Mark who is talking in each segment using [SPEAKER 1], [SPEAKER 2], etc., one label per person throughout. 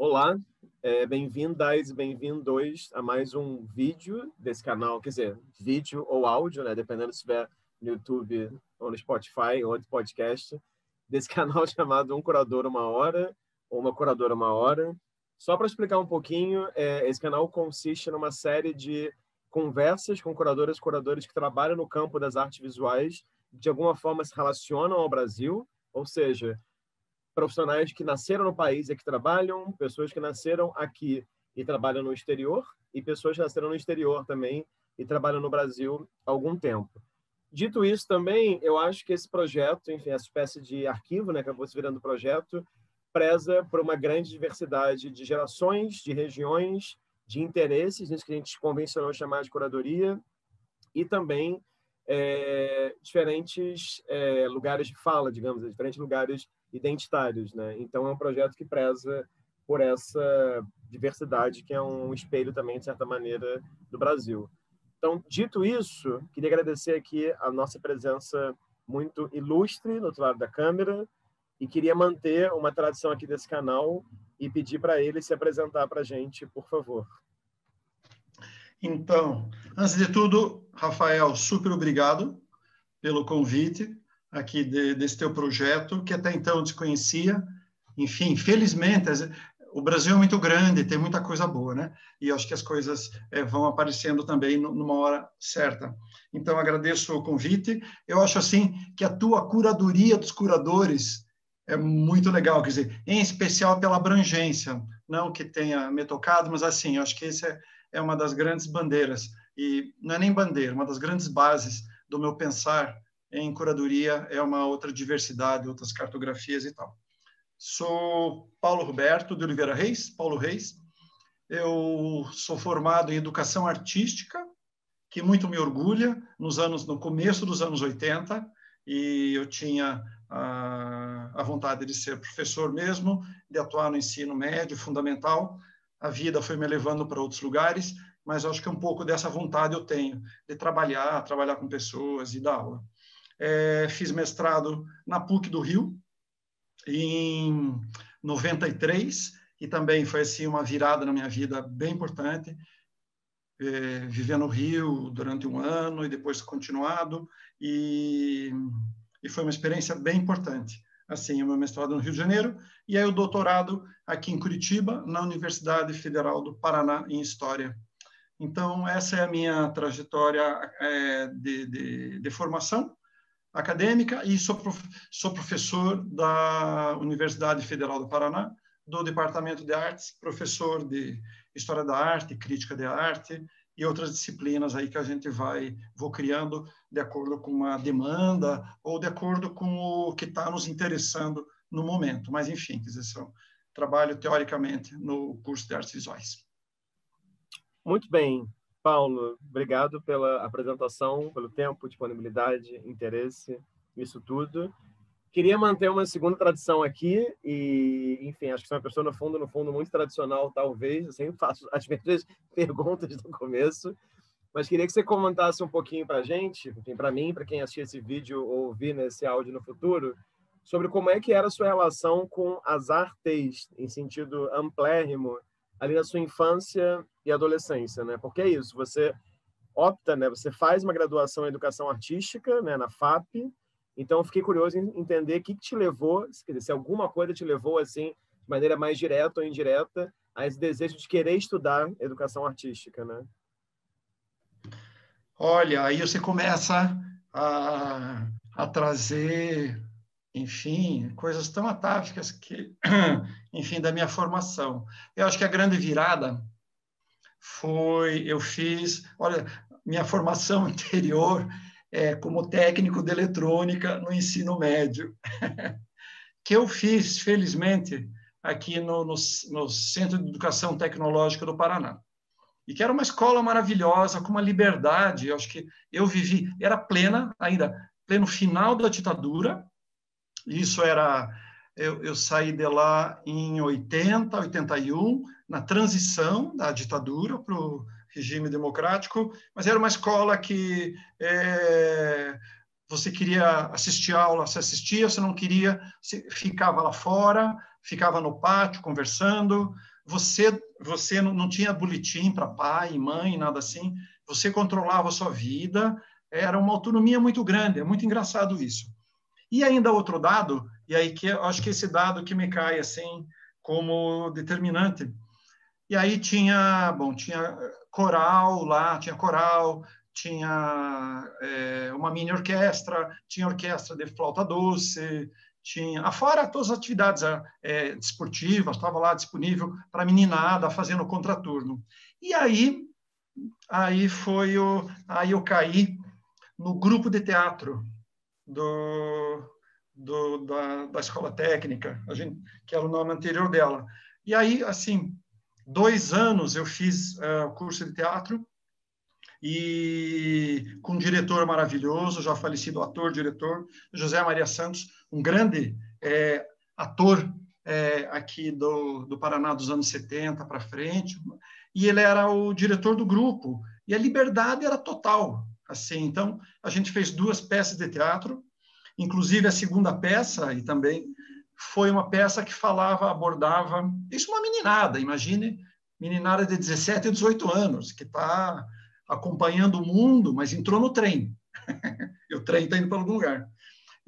[SPEAKER 1] Olá, é, bem-vindas e bem-vindos a mais um vídeo desse canal, quer dizer, vídeo ou áudio, né? Dependendo se estiver no YouTube ou no Spotify ou outro podcast, desse canal chamado Um Curador Uma Hora ou Uma Curadora Uma Hora. Só para explicar um pouquinho, é, esse canal consiste numa série de conversas com curadoras e curadores que trabalham no campo das artes visuais, de alguma forma se relacionam ao Brasil, ou seja, profissionais que nasceram no país e que trabalham, pessoas que nasceram aqui e trabalham no exterior, e pessoas que nasceram no exterior também e trabalham no Brasil há algum tempo. Dito isso também, eu acho que esse projeto, enfim, essa espécie de arquivo, né, acabou se virando projeto, preza por uma grande diversidade de gerações, de regiões, de interesses, nisso que a gente convencionou chamar de curadoria, e também é, diferentes é, lugares de fala, digamos, diferentes lugares identitários, né? Então é um projeto que preza por essa diversidade que é um espelho também de certa maneira do Brasil. Então, dito isso, queria agradecer aqui a nossa presença muito ilustre no outro lado da câmera e queria manter uma tradição aqui desse canal e pedir para ele se apresentar para a gente, por favor.
[SPEAKER 2] Então, antes de tudo, Rafael, super obrigado pelo convite aqui de, desse teu projeto, que até então desconhecia. Enfim, felizmente, o Brasil é muito grande, tem muita coisa boa, né? E acho que as coisas é, vão aparecendo também numa hora certa. Então, agradeço o convite. Eu acho, assim, que a tua curadoria dos curadores é muito legal, quer dizer, em especial pela abrangência, não que tenha me tocado, mas, assim, acho que esse é, é uma das grandes bandeiras, e não é nem bandeira, uma das grandes bases do meu pensar em curadoria é uma outra diversidade, outras cartografias e tal. Sou Paulo Roberto de Oliveira Reis, Paulo Reis. Eu sou formado em educação artística, que muito me orgulha, nos anos no começo dos anos 80, e eu tinha a, a vontade de ser professor mesmo, de atuar no ensino médio, fundamental. A vida foi me levando para outros lugares, mas acho que um pouco dessa vontade eu tenho de trabalhar, trabalhar com pessoas e dar aula é, fiz mestrado na PUC do Rio, em 93, e também foi assim uma virada na minha vida bem importante. É, viver no Rio durante um ano e depois continuado, e, e foi uma experiência bem importante. Assim, o meu mestrado no Rio de Janeiro, e aí o doutorado aqui em Curitiba, na Universidade Federal do Paraná, em História. Então, essa é a minha trajetória é, de, de, de formação acadêmica e sou, prof, sou professor da Universidade Federal do Paraná, do Departamento de Artes, professor de História da Arte, Crítica de Arte e outras disciplinas aí que a gente vai vou criando de acordo com uma demanda ou de acordo com o que está nos interessando no momento. Mas, enfim, quer dizer, são, trabalho teoricamente no curso de artes visuais.
[SPEAKER 1] Muito bem. Paulo, obrigado pela apresentação, pelo tempo, disponibilidade, interesse, isso tudo. Queria manter uma segunda tradição aqui e, enfim, acho que sou uma pessoa no fundo, no fundo muito tradicional, talvez. Eu sempre faço as mesmas perguntas do começo, mas queria que você comentasse um pouquinho para a gente, enfim, para mim, para quem assistir esse vídeo ou ouvir nesse áudio no futuro, sobre como é que era a sua relação com as artes, em sentido amplérrimo, ali na sua infância e adolescência, né? Porque é isso, você opta, né? Você faz uma graduação em educação artística, né? Na FAP. Então, fiquei curioso em entender o que, te levou, quer dizer, se alguma coisa te levou assim, de maneira mais direta ou indireta, a esse desejo de querer estudar educação artística, né?
[SPEAKER 2] Olha, aí você começa a, a trazer enfim, coisas tão atávicas que, enfim, da minha formação. Eu acho que a grande virada foi, eu fiz, olha, minha formação anterior é como técnico de eletrônica no ensino médio, que eu fiz, felizmente, aqui no, no, no Centro de Educação Tecnológica do Paraná e que era uma escola maravilhosa, com uma liberdade, eu acho que eu vivi, era plena ainda, pleno final da ditadura, isso era. Eu, eu saí de lá em 80, 81, na transição da ditadura para o regime democrático, mas era uma escola que é, você queria assistir aula, você assistia, você não queria, você ficava lá fora, ficava no pátio conversando. Você, você não, não tinha boletim para pai e mãe, nada assim. Você controlava a sua vida. Era uma autonomia muito grande. É muito engraçado isso. E ainda outro dado, e aí que acho que esse dado que me cai assim como determinante. E aí tinha, bom, tinha coral lá, tinha coral, tinha é, uma mini orquestra, tinha orquestra de flauta doce, tinha, afora todas as atividades é, desportivas, estava lá disponível para meninada fazendo contraturno. E aí, aí foi o, aí eu caí no grupo de teatro do, do da, da escola técnica, a gente, que era o nome anterior dela. E aí, assim, dois anos eu fiz uh, curso de teatro e com um diretor maravilhoso, já falecido ator, diretor, José Maria Santos, um grande é, ator é, aqui do, do Paraná dos anos 70 para frente, e ele era o diretor do grupo, e a liberdade era total, assim, então a gente fez duas peças de teatro, inclusive a segunda peça, e também foi uma peça que falava, abordava, isso uma meninada, imagine, meninada de 17 e 18 anos, que está acompanhando o mundo, mas entrou no trem. e o trem está indo para algum lugar.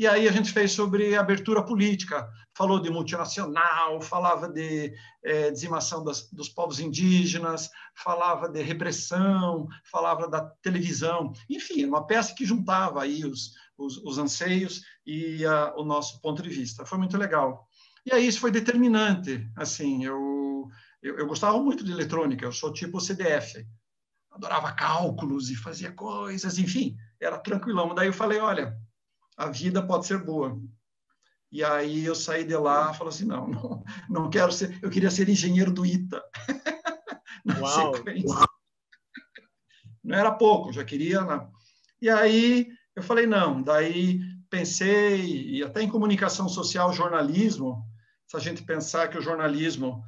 [SPEAKER 2] E aí a gente fez sobre abertura política, falou de multinacional, falava de é, dizimação das, dos povos indígenas, falava de repressão, falava da televisão, enfim, uma peça que juntava aí os, os, os anseios e a, o nosso ponto de vista. Foi muito legal. E aí isso foi determinante, assim, eu, eu, eu gostava muito de eletrônica, eu sou tipo CDF, adorava cálculos e fazia coisas, enfim, era tranquilão. Daí eu falei, olha, a vida pode ser boa. E aí eu saí de lá falei assim, não, não, não quero ser, eu queria ser engenheiro do ITA. Na uau, sequência. Uau. Não era pouco, já queria. Né? E aí eu falei, não, daí pensei, e até em comunicação social, jornalismo, se a gente pensar que o jornalismo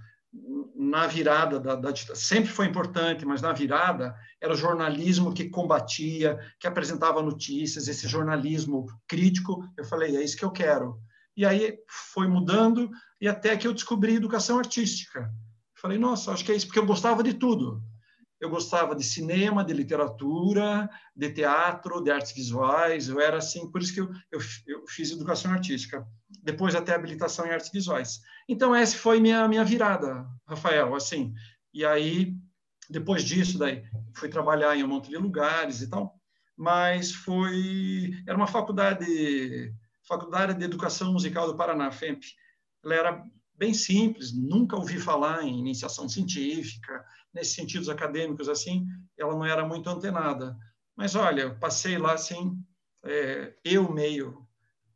[SPEAKER 2] na virada da, da, sempre foi importante, mas na virada era o jornalismo que combatia, que apresentava notícias, esse jornalismo crítico. Eu falei, é isso que eu quero. E aí foi mudando e até que eu descobri educação artística. Falei, nossa, acho que é isso porque eu gostava de tudo. Eu gostava de cinema, de literatura, de teatro, de artes visuais. Eu era assim, por isso que eu, eu, eu fiz educação artística depois até habilitação em artes visuais. Então essa foi minha minha virada, Rafael, assim. E aí depois disso daí fui trabalhar em um monte de lugares e tal, mas foi era uma faculdade faculdade de educação musical do Paraná, FEMP. Ela era bem simples, nunca ouvi falar em iniciação científica, nesses sentidos acadêmicos assim, ela não era muito antenada. Mas olha, passei lá assim, é, eu meio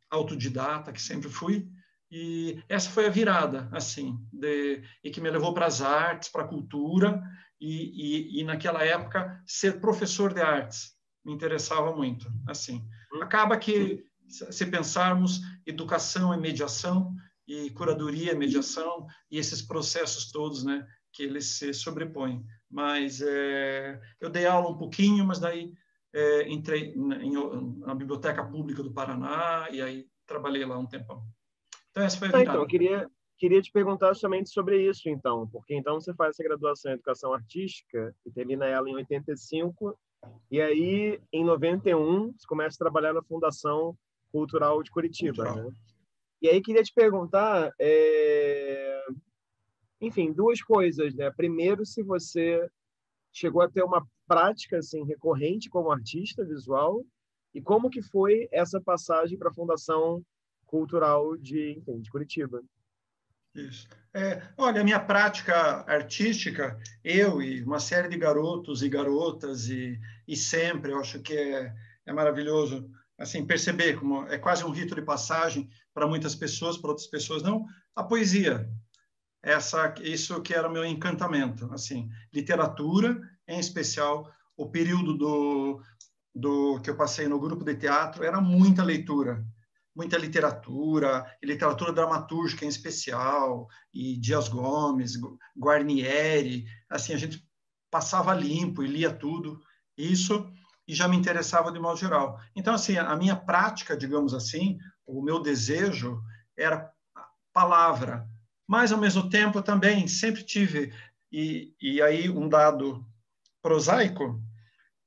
[SPEAKER 2] autodidata que sempre fui e essa foi a virada assim de, e que me levou para as artes para a cultura e, e, e, naquela época ser professor de artes me interessava muito assim hum. acaba que se pensarmos educação é mediação e curadoria mediação e esses processos todos né que eles se sobrepõem mas é, eu dei aula um pouquinho mas daí é, entrei na, em, na Biblioteca Pública do Paraná e aí trabalhei lá um tempão.
[SPEAKER 1] Então, essa foi a virada. Então, eu queria, queria te perguntar justamente sobre isso, então, porque então você faz essa graduação em Educação Artística e termina ela em 85, e aí, em 91, você começa a trabalhar na Fundação Cultural de Curitiba, Cultural. né? E aí, queria te perguntar, é... enfim, duas coisas, né? Primeiro, se você chegou a ter uma prática assim recorrente como artista visual e como que foi essa passagem para a Fundação Cultural de, enfim, de Curitiba?
[SPEAKER 2] Isso. É, olha, a minha prática artística, eu e uma série de garotos e garotas, e, e sempre, eu acho que é, é maravilhoso assim perceber como é quase um rito de passagem para muitas pessoas, para outras pessoas não, a poesia. Essa, isso que era o meu encantamento, assim, literatura, em especial o período do, do que eu passei no grupo de teatro, era muita leitura, muita literatura, literatura dramatúrgica em especial, e Dias Gomes, Guarnieri, assim, a gente passava limpo e lia tudo, isso, e já me interessava de modo geral. Então, assim, a minha prática, digamos assim, o meu desejo era palavra, mas ao mesmo tempo também sempre tive e, e aí um dado prosaico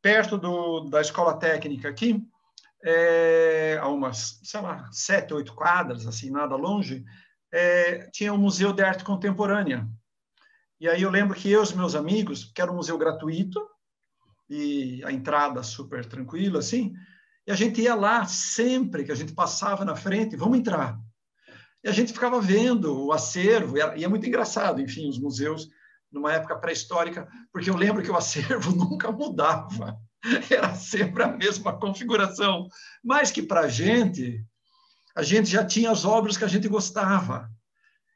[SPEAKER 2] perto do, da escola técnica aqui é, a umas sei lá sete oito quadras assim nada longe é, tinha um museu de arte contemporânea e aí eu lembro que eu e os meus amigos que era um museu gratuito e a entrada super tranquila assim e a gente ia lá sempre que a gente passava na frente vamos entrar e a gente ficava vendo o acervo, e é muito engraçado, enfim, os museus, numa época pré-histórica, porque eu lembro que o acervo nunca mudava, era sempre a mesma configuração, mas que para a gente, a gente já tinha as obras que a gente gostava.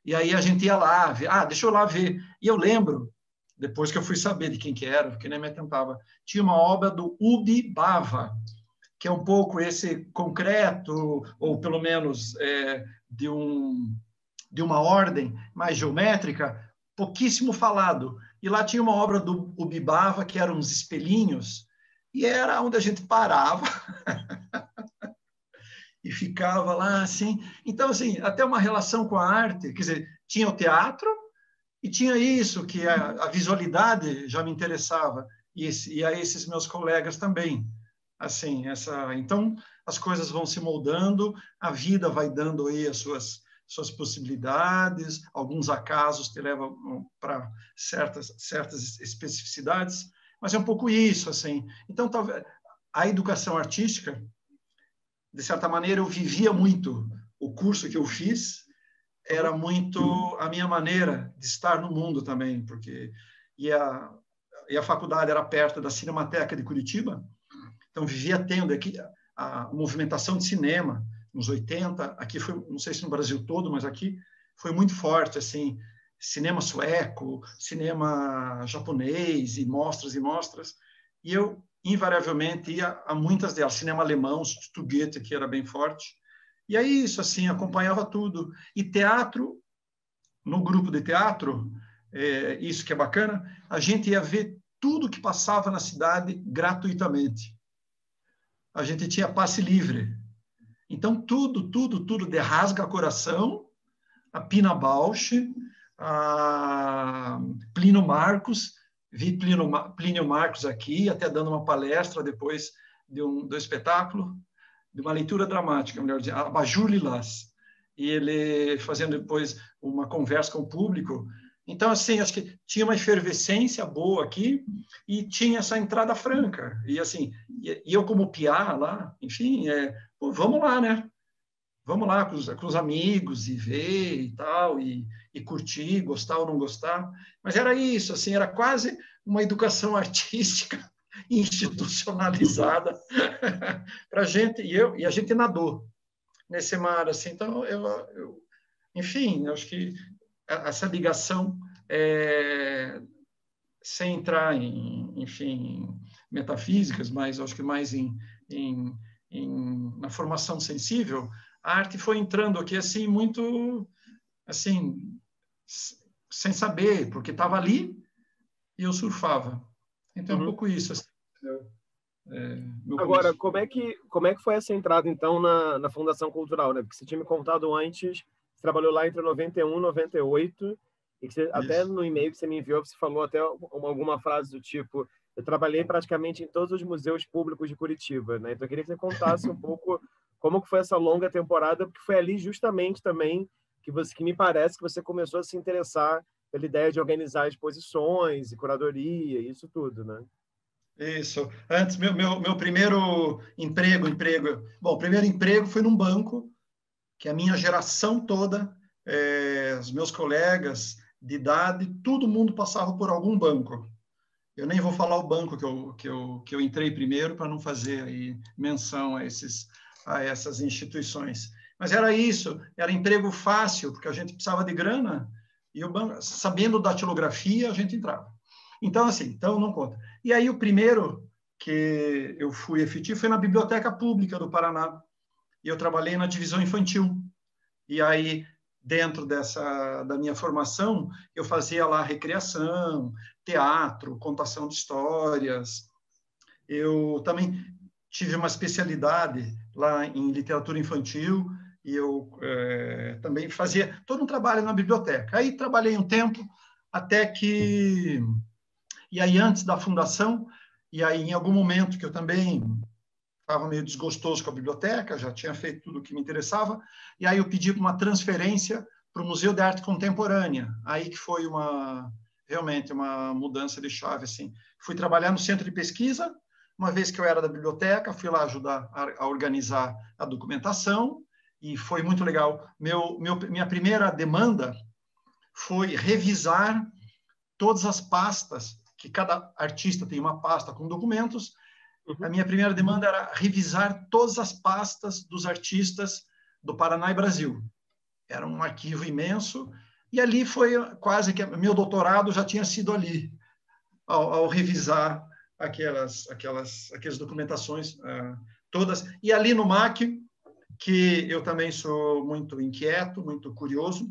[SPEAKER 2] E aí a gente ia lá, ah, deixa eu lá ver. E eu lembro, depois que eu fui saber de quem que era, porque nem me atentava, tinha uma obra do Ubi Bava, que é um pouco esse concreto, ou pelo menos é, de, um, de uma ordem mais geométrica, pouquíssimo falado. E lá tinha uma obra do Ubibava, que eram uns espelhinhos, e era onde a gente parava e ficava lá assim. Então, assim, até uma relação com a arte, quer dizer, tinha o teatro e tinha isso, que a, a visualidade já me interessava, e, e a esses meus colegas também. Assim, essa, então, as coisas vão se moldando, a vida vai dando aí as suas suas possibilidades, alguns acasos te levam hum, para certas certas especificidades, mas é um pouco isso assim. Então, talvez a educação artística, de certa maneira, eu vivia muito o curso que eu fiz era muito a minha maneira de estar no mundo também, porque e a, e a faculdade era perto da Cinemateca de Curitiba, então vivia tendo aqui a movimentação de cinema nos 80, aqui foi, não sei se no Brasil todo, mas aqui foi muito forte, assim, cinema sueco, cinema japonês e mostras e mostras. E eu invariavelmente ia a muitas delas, cinema alemão, Stuttgart, que era bem forte. E aí isso assim, acompanhava tudo. E teatro, no grupo de teatro, é, isso que é bacana, a gente ia ver tudo que passava na cidade gratuitamente a gente tinha passe livre. Então, tudo, tudo, tudo de Rasga Coração, a Pina Bausch, a Plínio Marcos, vi Plínio, Plínio Marcos aqui, até dando uma palestra depois de um, do espetáculo, de uma leitura dramática, melhor dizendo, Abajur Lilás. E ele fazendo depois uma conversa com o público, então, assim, acho que tinha uma efervescência boa aqui e tinha essa entrada franca. E, assim, e, eu como piá lá, enfim, é, pô, vamos lá, né? Vamos lá com os, com os, amigos e ver e tal, e, e curtir, gostar ou não gostar. Mas era isso, assim, era quase uma educação artística institucionalizada para a gente, e, eu, e a gente nadou nesse mar, assim, então eu, eu enfim, acho que essa ligação, é, sem entrar em, enfim, metafísicas, mas acho que mais em, em, em, na formação sensível, a arte foi entrando aqui assim muito, assim, sem saber, porque estava ali e eu surfava. Então, uhum. é um uhum. pouco isso. Assim,
[SPEAKER 1] é, Agora, como é, que, como é que foi essa entrada, então, na, na Fundação Cultural? Né? Porque você tinha me contado antes trabalhou lá entre 91 e 98, e você, até no e-mail que você me enviou, você falou até alguma frase do tipo: eu trabalhei praticamente em todos os museus públicos de Curitiba, né? Então eu queria que você contasse um pouco como que foi essa longa temporada, porque foi ali justamente também que você que me parece que você começou a se interessar pela ideia de organizar exposições e curadoria, isso tudo, né?
[SPEAKER 2] Isso. Antes, meu, meu, meu primeiro emprego, emprego. Bom, primeiro emprego foi num banco que a minha geração toda, é, os meus colegas de idade, todo mundo passava por algum banco. Eu nem vou falar o banco que eu, que eu, que eu entrei primeiro para não fazer aí menção a, esses, a essas instituições. Mas era isso, era emprego fácil, porque a gente precisava de grana, e o banco, sabendo datilografia, a gente entrava. Então, assim, então não conta. E aí o primeiro que eu fui efetivo foi na Biblioteca Pública do Paraná, e eu trabalhei na divisão infantil. E aí, dentro dessa da minha formação, eu fazia lá recreação, teatro, contação de histórias. Eu também tive uma especialidade lá em literatura infantil e eu é, também fazia todo um trabalho na biblioteca. Aí trabalhei um tempo até que e aí antes da fundação e aí em algum momento que eu também estava meio desgostoso com a biblioteca, já tinha feito tudo o que me interessava, e aí eu pedi uma transferência para o Museu de Arte Contemporânea. Aí que foi uma realmente uma mudança de chave assim. Fui trabalhar no centro de pesquisa, uma vez que eu era da biblioteca, fui lá ajudar a, organizar a documentação e foi muito legal. Meu, meu, minha primeira demanda foi revisar todas as pastas, que cada artista tem uma pasta com documentos. Uhum. A minha primeira demanda era revisar todas as pastas dos artistas do Paraná e Brasil. Era um arquivo imenso e ali foi quase que meu doutorado já tinha sido ali ao, ao revisar aquelas aquelas aquelas documentações uh, todas e ali no MAC que eu também sou muito inquieto muito curioso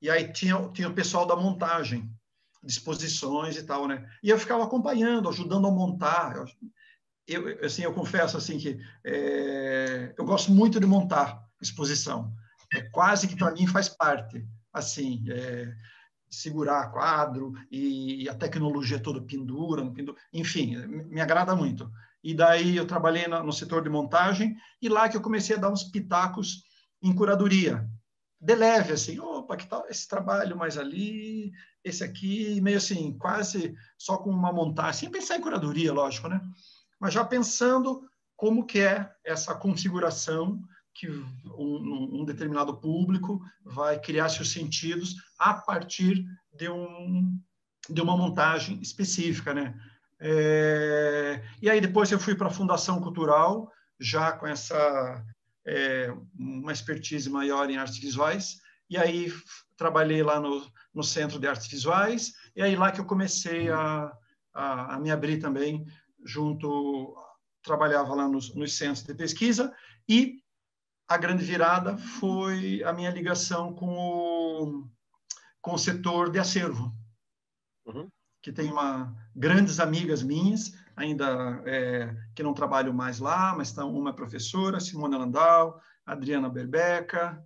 [SPEAKER 2] e aí tinha tinha o pessoal da montagem disposições e tal né e eu ficava acompanhando ajudando a montar eu, eu assim eu confesso assim que é, eu gosto muito de montar exposição é quase que para mim faz parte assim é, segurar quadro e a tecnologia toda pendura, pendura, enfim, me agrada muito. E daí eu trabalhei no setor de montagem e lá que eu comecei a dar uns pitacos em curadoria. De leve, assim, opa, que tal esse trabalho mais ali, esse aqui, meio assim, quase só com uma montagem, sem pensar em curadoria, lógico, né? Mas já pensando como que é essa configuração que um, um, determinado público vai criar seus sentidos a partir de, um, de uma montagem específica, né? É, e aí depois eu fui para a Fundação Cultural, já com essa é, uma expertise maior em artes visuais, e aí trabalhei lá no, no Centro de Artes Visuais, e aí lá que eu comecei a, a, a me abrir também junto, trabalhava lá nos, nos centros de pesquisa, e a grande virada foi a minha ligação com o, com o setor de acervo, uhum. que tem uma, grandes amigas minhas, ainda é, que não trabalham mais lá, mas estão, uma é professora, Simone Landau, Adriana Berbeca,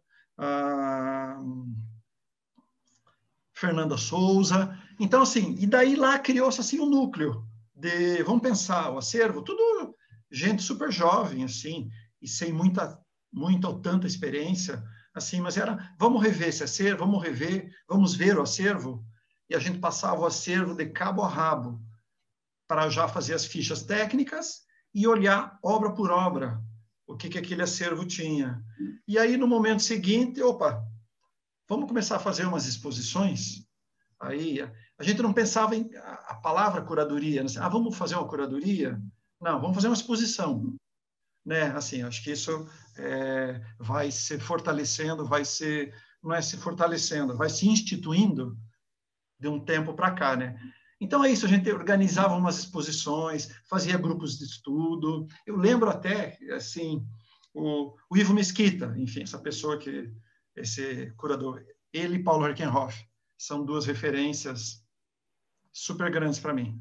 [SPEAKER 2] Fernanda Souza. Então, assim, e daí lá criou-se assim um núcleo de, vamos pensar, o acervo, tudo gente super jovem, assim, e sem muita muita ou tanta experiência, assim, mas era, vamos rever esse acervo, vamos rever, vamos ver o acervo, e a gente passava o acervo de cabo a rabo, para já fazer as fichas técnicas e olhar obra por obra o que, que aquele acervo tinha. E aí, no momento seguinte, opa, vamos começar a fazer umas exposições? Aí, a gente não pensava em a palavra curadoria, né? ah, vamos fazer uma curadoria? Não, vamos fazer uma exposição né? Assim, acho que isso é, vai se fortalecendo, vai se não é se fortalecendo, vai se instituindo de um tempo para cá, né? Então é isso, a gente organizava umas exposições, fazia grupos de estudo. Eu lembro até, assim, o, o Ivo Mesquita, enfim, essa pessoa que, esse curador, ele e Paulo Herkenhoff, são duas referências super grandes para mim.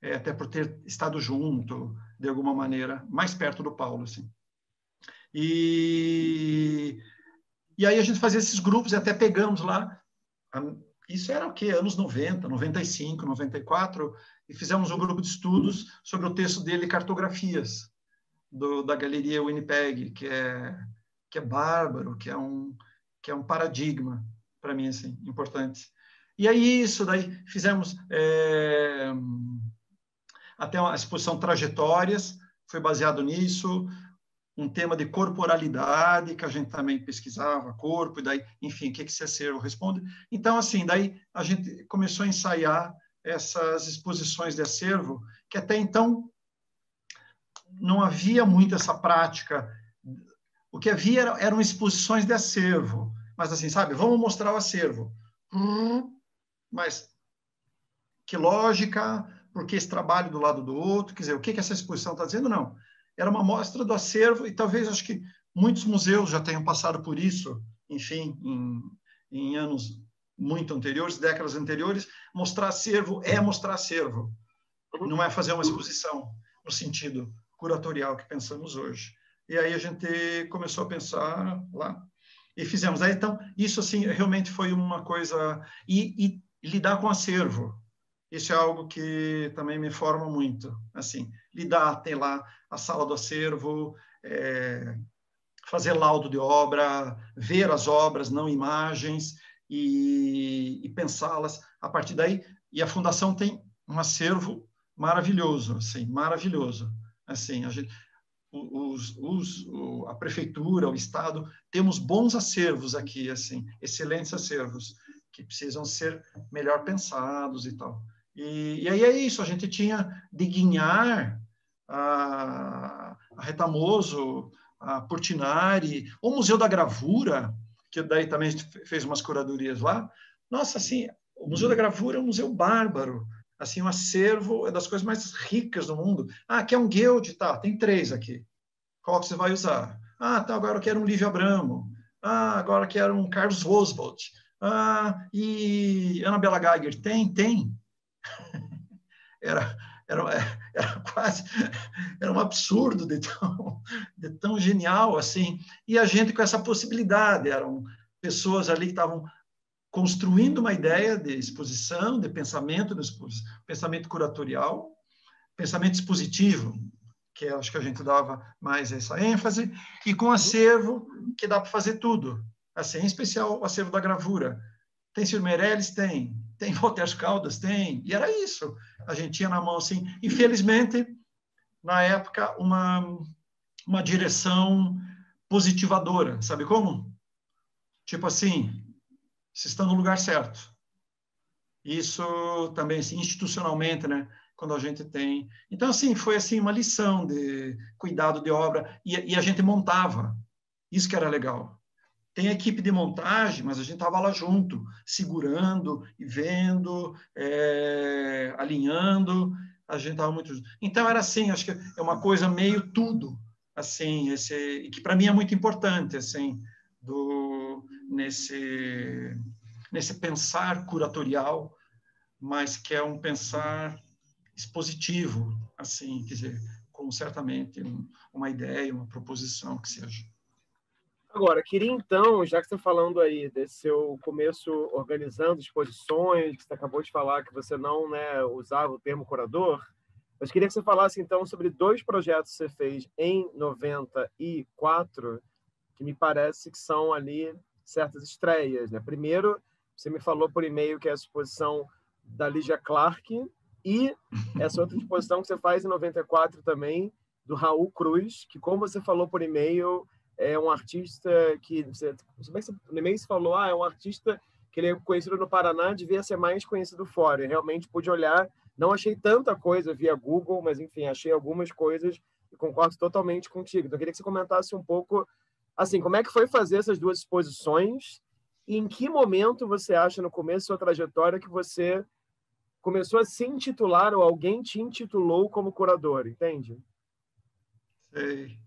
[SPEAKER 2] É, até por ter estado junto, de alguma maneira, mais perto do Paulo, assim. E, e aí a gente fazia esses grupos e até pegamos lá, isso era o quê? Anos 90, 95, 94, e fizemos um grupo de estudos sobre o texto dele, Cartografias, do, da galeria Winnipeg, que é, que é bárbaro, que é um, que é um paradigma para mim, assim, importante. E aí isso, daí fizemos... É, até a exposição Trajetórias, foi baseado nisso, um tema de corporalidade, que a gente também pesquisava, corpo, e daí, enfim, o que, que esse acervo responde. Então, assim, daí a gente começou a ensaiar essas exposições de acervo, que até então não havia muito essa prática. O que havia eram exposições de acervo, mas assim, sabe, vamos mostrar o acervo. Mas que lógica, porque esse trabalho do lado do outro, quer dizer, o que, que essa exposição está dizendo? Não. Era uma mostra do acervo, e talvez acho que muitos museus já tenham passado por isso, enfim, em, em anos muito anteriores, décadas anteriores. Mostrar acervo é mostrar acervo, não é fazer uma exposição no sentido curatorial que pensamos hoje. E aí a gente começou a pensar lá e fizemos. Aí, então, isso assim realmente foi uma coisa e, e lidar com acervo. Isso é algo que também me forma muito. Assim, lidar, tem lá a sala do acervo, é, fazer laudo de obra, ver as obras, não imagens, e, e pensá-las a partir daí. E a fundação tem um acervo maravilhoso, assim, maravilhoso. Assim, a gente, os, os, a prefeitura, o estado, temos bons acervos aqui, assim, excelentes acervos que precisam ser melhor pensados e tal. E, e aí é isso, a gente tinha de guinhar a, a Retamoso, a Portinari, o Museu da Gravura, que daí também fez umas curadorias lá. Nossa, assim, o Museu da Gravura é um museu bárbaro, assim, um acervo é das coisas mais ricas do mundo. Ah, aqui é um Guild, tá, tem três aqui. Qual que você vai usar? Ah, tá, agora eu quero um Lívio Abramo. Ah, agora eu quero um Carlos Roosevelt. Ah, e Annabela Geiger, tem? Tem. era, era, era quase, era um absurdo de tão, de tão genial assim. E a gente com essa possibilidade, eram pessoas ali que estavam construindo uma ideia de exposição, de pensamento, de pensamento curatorial, pensamento expositivo, que acho que a gente dava mais essa ênfase, e com acervo, que dá para fazer tudo. Assim, em especial o acervo da gravura. Tem Ciro Meirelles? Tem. Tem Walter Caldas? Tem. E era isso. A gente tinha na mão, assim. Infelizmente, na época, uma, uma direção positivadora. Sabe como? Tipo assim, se estão no lugar certo. Isso também, assim, institucionalmente, né? Quando a gente tem. Então, assim, foi assim uma lição de cuidado de obra e, e a gente montava. Isso que era legal. Tem a equipe de montagem, mas a gente estava lá junto, segurando e vendo, é, alinhando. A gente estava muito. Então era assim, acho que é uma coisa meio tudo, assim, esse que para mim é muito importante, assim, do nesse nesse pensar curatorial, mas que é um pensar expositivo, assim, quer dizer, com certamente um, uma ideia, uma proposição que seja.
[SPEAKER 1] Agora, queria então, já que você está falando aí desse seu começo organizando exposições, que você acabou de falar que você não né, usava o termo curador, mas queria que você falasse então sobre dois projetos que você fez em 94, que me parece que são ali certas estreias. Né? Primeiro, você me falou por e-mail que é a exposição da Lígia Clark e essa outra exposição que você faz em 94 também, do Raul Cruz, que, como você falou por e-mail, é um artista que. Você, no e-mail você falou, ah, é um artista que ele é conhecido no Paraná, devia ser mais conhecido fora. E realmente pude olhar, não achei tanta coisa via Google, mas enfim, achei algumas coisas e concordo totalmente contigo. Então, eu queria que você comentasse um pouco assim, como é que foi fazer essas duas exposições e em que momento você acha no começo da sua trajetória que você começou a se intitular ou alguém te intitulou como curador, entende?
[SPEAKER 2] Sei.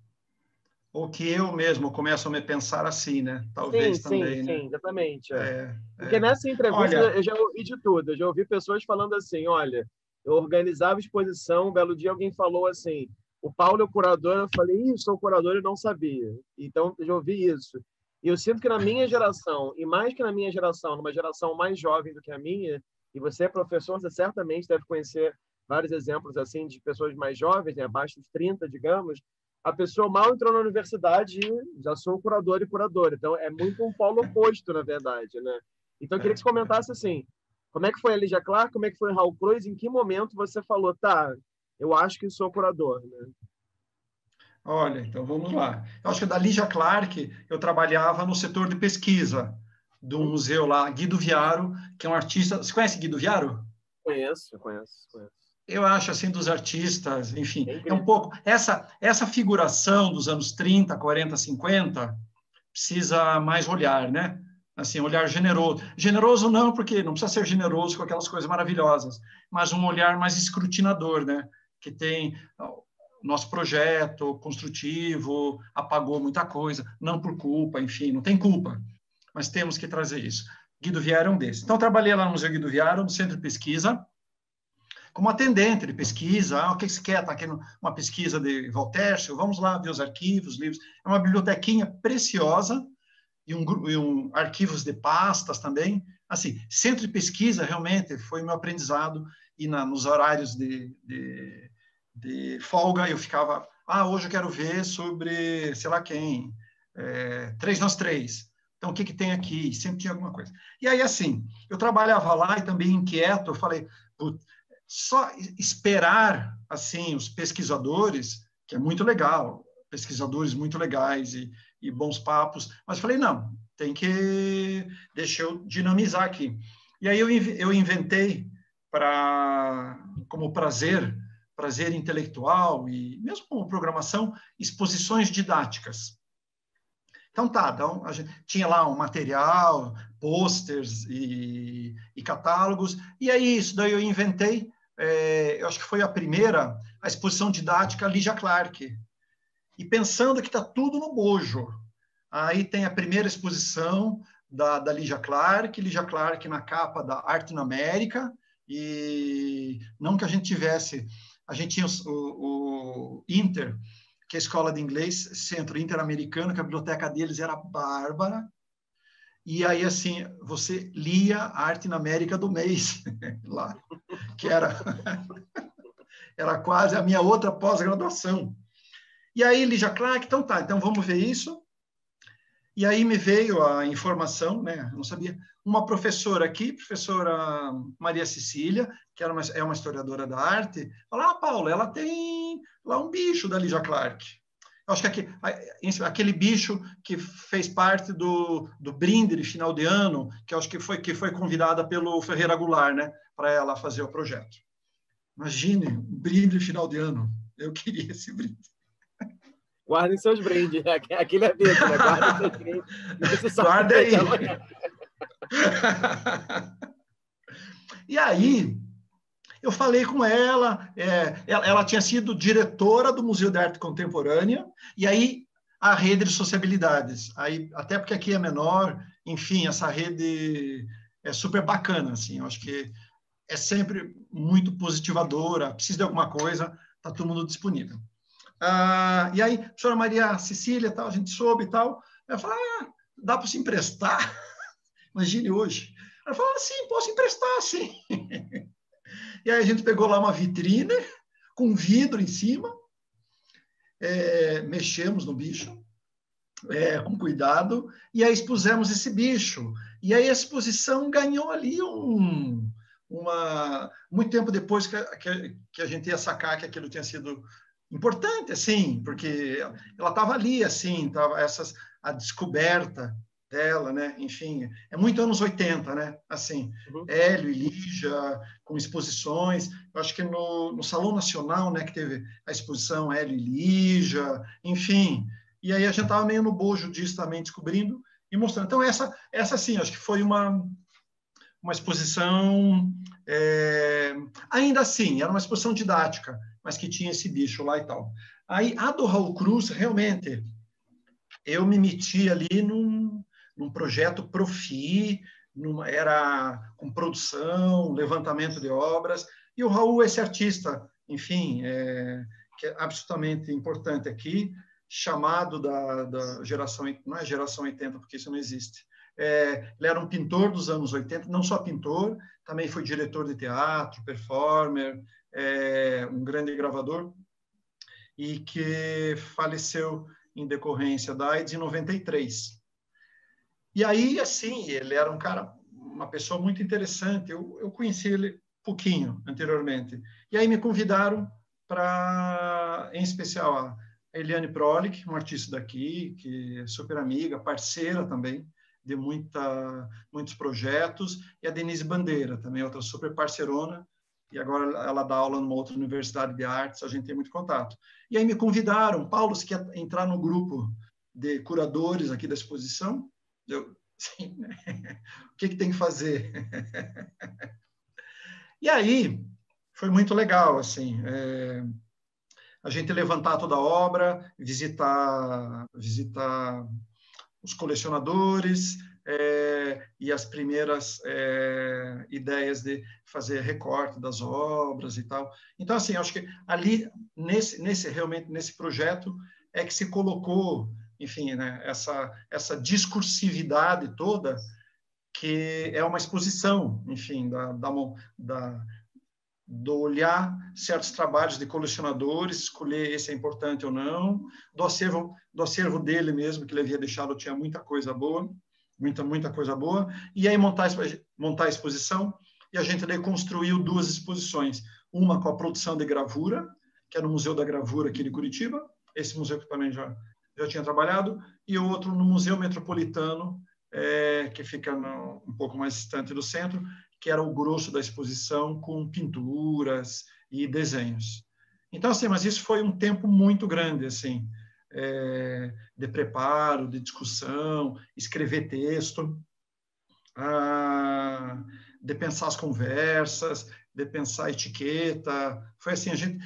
[SPEAKER 2] Ou que eu mesmo começo a me pensar assim, né? Talvez
[SPEAKER 1] sim,
[SPEAKER 2] também,
[SPEAKER 1] sim,
[SPEAKER 2] né?
[SPEAKER 1] Sim, exatamente. É.
[SPEAKER 2] É,
[SPEAKER 1] Porque
[SPEAKER 2] é.
[SPEAKER 1] nessa entrevista
[SPEAKER 2] Olha...
[SPEAKER 1] eu já ouvi de tudo. Eu já ouvi pessoas falando assim, olha, eu organizava exposição, um belo dia alguém falou assim, o Paulo é o curador, eu falei, Ih, sou curador e não sabia. Então, eu já ouvi isso. E eu sinto que na minha geração, e mais que na minha geração, numa geração mais jovem do que a minha, e você é professor, você certamente deve conhecer vários exemplos assim de pessoas mais jovens, né, abaixo dos 30, digamos, a pessoa mal entrou na universidade e já sou curador e curador. Então, é muito um polo oposto, na verdade, né? Então, eu queria que você comentasse assim, como é que foi a Lígia Clark, como é que foi o Raul Cruz, em que momento você falou, tá, eu acho que sou curador, né?
[SPEAKER 2] Olha, então vamos lá. Eu acho que da Lígia Clark, eu trabalhava no setor de pesquisa do museu lá, Guido Viaro, que é um artista. Você conhece Guido Viaro?
[SPEAKER 1] Conheço, conheço, conheço.
[SPEAKER 2] Eu acho assim dos artistas, enfim, é, é um pouco essa essa figuração dos anos 30, 40, 50 precisa mais olhar, né? Assim, olhar generoso. Generoso não, porque não precisa ser generoso com aquelas coisas maravilhosas, mas um olhar mais escrutinador, né? Que tem nosso projeto construtivo apagou muita coisa, não por culpa, enfim, não tem culpa, mas temos que trazer isso. Guido Vieira é um desses. Então, trabalhei lá no Museu Guido Vieira, no Centro de Pesquisa, como atendente de pesquisa. Ah, o que você quer? Está aqui uma pesquisa de Voltaire? Vamos lá ver os arquivos, livros. É uma bibliotequinha preciosa e um, e um arquivos de pastas também. Assim, centro de pesquisa realmente foi meu aprendizado e na, nos horários de, de, de folga eu ficava, ah, hoje eu quero ver sobre, sei lá quem, é, três nós três. Então, o que, que tem aqui? Sempre tinha alguma coisa. E aí, assim, eu trabalhava lá e também inquieto, eu falei, só esperar, assim, os pesquisadores, que é muito legal, pesquisadores muito legais e, e bons papos, mas falei, não, tem que, deixa eu dinamizar aqui. E aí eu, eu inventei para, como prazer, prazer intelectual e mesmo programação, exposições didáticas. Então tá, então gente tinha lá um material, posters e, e catálogos, e aí isso daí eu inventei, é, eu acho que foi a primeira, a exposição didática Lígia Clark. E pensando que está tudo no bojo. Aí tem a primeira exposição da, da Lígia Clark, Lígia Clark na capa da Arte na América, e não que a gente tivesse, a gente tinha o, o Inter, que é a escola de inglês, Centro Interamericano, que a biblioteca deles era bárbara. E aí, assim, você lia Arte na América do mês, lá, que era, era quase a minha outra pós-graduação. E aí, Lígia Clark, então tá, então vamos ver isso. E aí me veio a informação, né? Eu não sabia. Uma professora aqui, professora Maria Cecília, que era uma, é uma historiadora da arte, falou: Ah, Paula, ela tem lá um bicho da Lígia Clark. Eu acho que aquele, aquele bicho que fez parte do, do brinde de final de ano, que acho que foi, que foi convidada pelo Ferreira Goulart, né? Para ela fazer o projeto. Imagine, um brinde de final de ano. Eu queria esse brinde.
[SPEAKER 1] Guardem seus brindes. Aquilo é mesmo, né? Guardem seus brindes.
[SPEAKER 2] Guarda aí. e aí, eu falei com ela, é, ela, ela, tinha sido diretora do Museu de Arte Contemporânea, e aí a rede de sociabilidades. Aí, até porque aqui é menor, enfim, essa rede é super bacana, assim, eu acho que é sempre muito positivadora, precisa de alguma coisa, está todo mundo disponível. Ah, e aí, professora Maria Cecília, tal, a gente soube e tal. Ela falou, ah, dá para se emprestar? Imagine hoje. Ela falou, ah, sim, posso emprestar, sim. e aí a gente pegou lá uma vitrine com vidro em cima, é, mexemos no bicho, é, com cuidado, e aí expusemos esse bicho. E aí a exposição ganhou ali um, uma... Muito tempo depois que, que, que a gente ia sacar que aquilo tinha sido importante, assim, porque ela estava ali, assim, tava essas, a descoberta dela, né? Enfim, é muito anos 80, né? Assim, uhum. Hélio e Lígia, com exposições. Eu acho que no, no Salão Nacional, né, que teve a exposição Hélio e Lígia, enfim. E aí a gente estava meio no bojo disso também, descobrindo e mostrando. Então, essa, essa sim, acho que foi uma, uma exposição. É, ainda assim, era uma exposição didática mas que tinha esse bicho lá e tal. Aí, a do Raul Cruz, realmente, eu me meti ali num, num projeto Profi, numa, era com produção, levantamento de obras, e o Raul, esse artista, enfim, é, que é absolutamente importante aqui, chamado da, da geração, não é geração 80, porque isso não existe, é, ele era um pintor dos anos 80, não só pintor, também foi diretor de teatro, performer, é, um grande gravador, e que faleceu em decorrência da AIDS em 93. E aí, assim, ele era um cara, uma pessoa muito interessante. Eu, eu conheci ele pouquinho anteriormente. E aí me convidaram para, em especial, a Eliane Prolich, uma artista daqui, que é super amiga, parceira também de muita, muitos projetos, e a Denise Bandeira, também outra super parceirona, e agora ela dá aula numa outra universidade de artes, a gente tem muito contato. E aí me convidaram, Paulo, você quer entrar no grupo de curadores aqui da exposição? Eu, sim, né? o que, que tem que fazer? e aí, foi muito legal, assim, é, a gente levantar toda a obra, visitar, visitar os colecionadores é, e as primeiras é, ideias de fazer recorte das obras e tal. Então, assim, acho que ali, nesse, nesse realmente, nesse projeto, é que se colocou, enfim, né, essa, essa discursividade toda, que é uma exposição, enfim, da, da, da do olhar certos trabalhos de colecionadores, escolher esse é importante ou não, do acervo, do acervo dele mesmo, que ele havia deixado, tinha muita coisa boa, muita, muita coisa boa, e aí montar, montar a exposição, e a gente daí construiu duas exposições, uma com a produção de gravura, que é no Museu da Gravura aqui de Curitiba, esse museu que também já, já tinha trabalhado, e outro no Museu Metropolitano, é, que fica no, um pouco mais distante do centro, que era o grosso da exposição, com pinturas e desenhos. Então, assim, mas isso foi um tempo muito grande, assim, é, de preparo, de discussão, escrever texto, ah, de pensar as conversas, de pensar a etiqueta. Foi assim, a gente,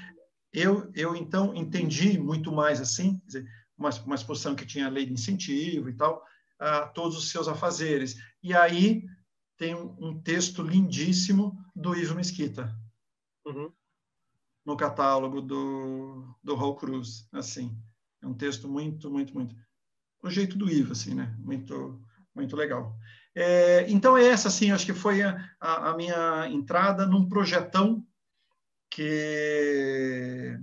[SPEAKER 2] eu, eu então entendi muito mais assim, dizer, uma, uma exposição que tinha lei de incentivo e tal, a todos os seus afazeres. E aí tem um, um texto lindíssimo do Ivo Mesquita. Uhum. No catálogo do, do Raul Cruz, assim. É um texto muito, muito, muito... O jeito do Ivo, assim, né? Muito, muito legal. É, então, é essa, assim, acho que foi a, a, minha entrada num projetão que,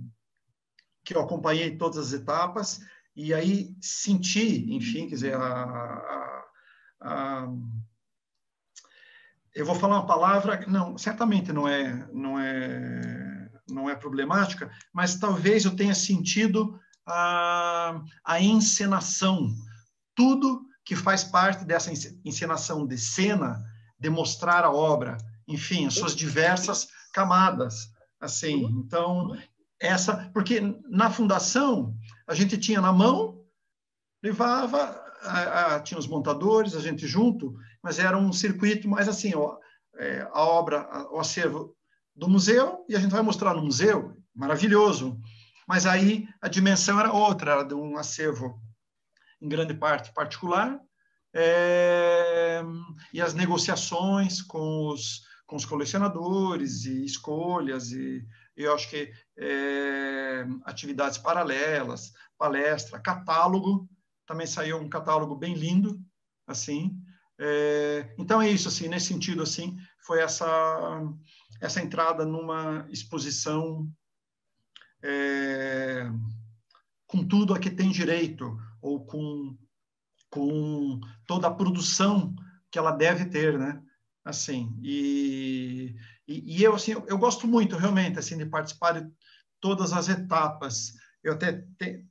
[SPEAKER 2] que eu acompanhei todas as etapas e aí senti, enfim, quer dizer, a, a, eu vou falar uma palavra, não, certamente não é, não é, não é problemática, mas talvez eu tenha sentido a, a encenação, tudo que faz parte dessa encenação de cena, demonstrar a obra, enfim, as suas diversas camadas, assim. Então, essa, porque na fundação a gente tinha na mão, levava a, a, tinha os montadores, a gente junto, mas era um circuito mais assim, ó, é, a obra, o acervo do museu, e a gente vai mostrar no museu, maravilhoso. Mas aí a dimensão era outra, era de um acervo, em grande parte, particular, é, e as negociações com os, com os colecionadores e escolhas, e eu acho que é, atividades paralelas, palestra, catálogo, também saiu um catálogo bem lindo, assim. É, então é isso, assim, nesse sentido, assim, foi essa essa entrada numa exposição é, com tudo a que tem direito ou com com toda a produção que ela deve ter, né? Assim, e, e, e eu assim, eu, eu, gosto muito realmente assim de participar de todas as etapas. Eu até te,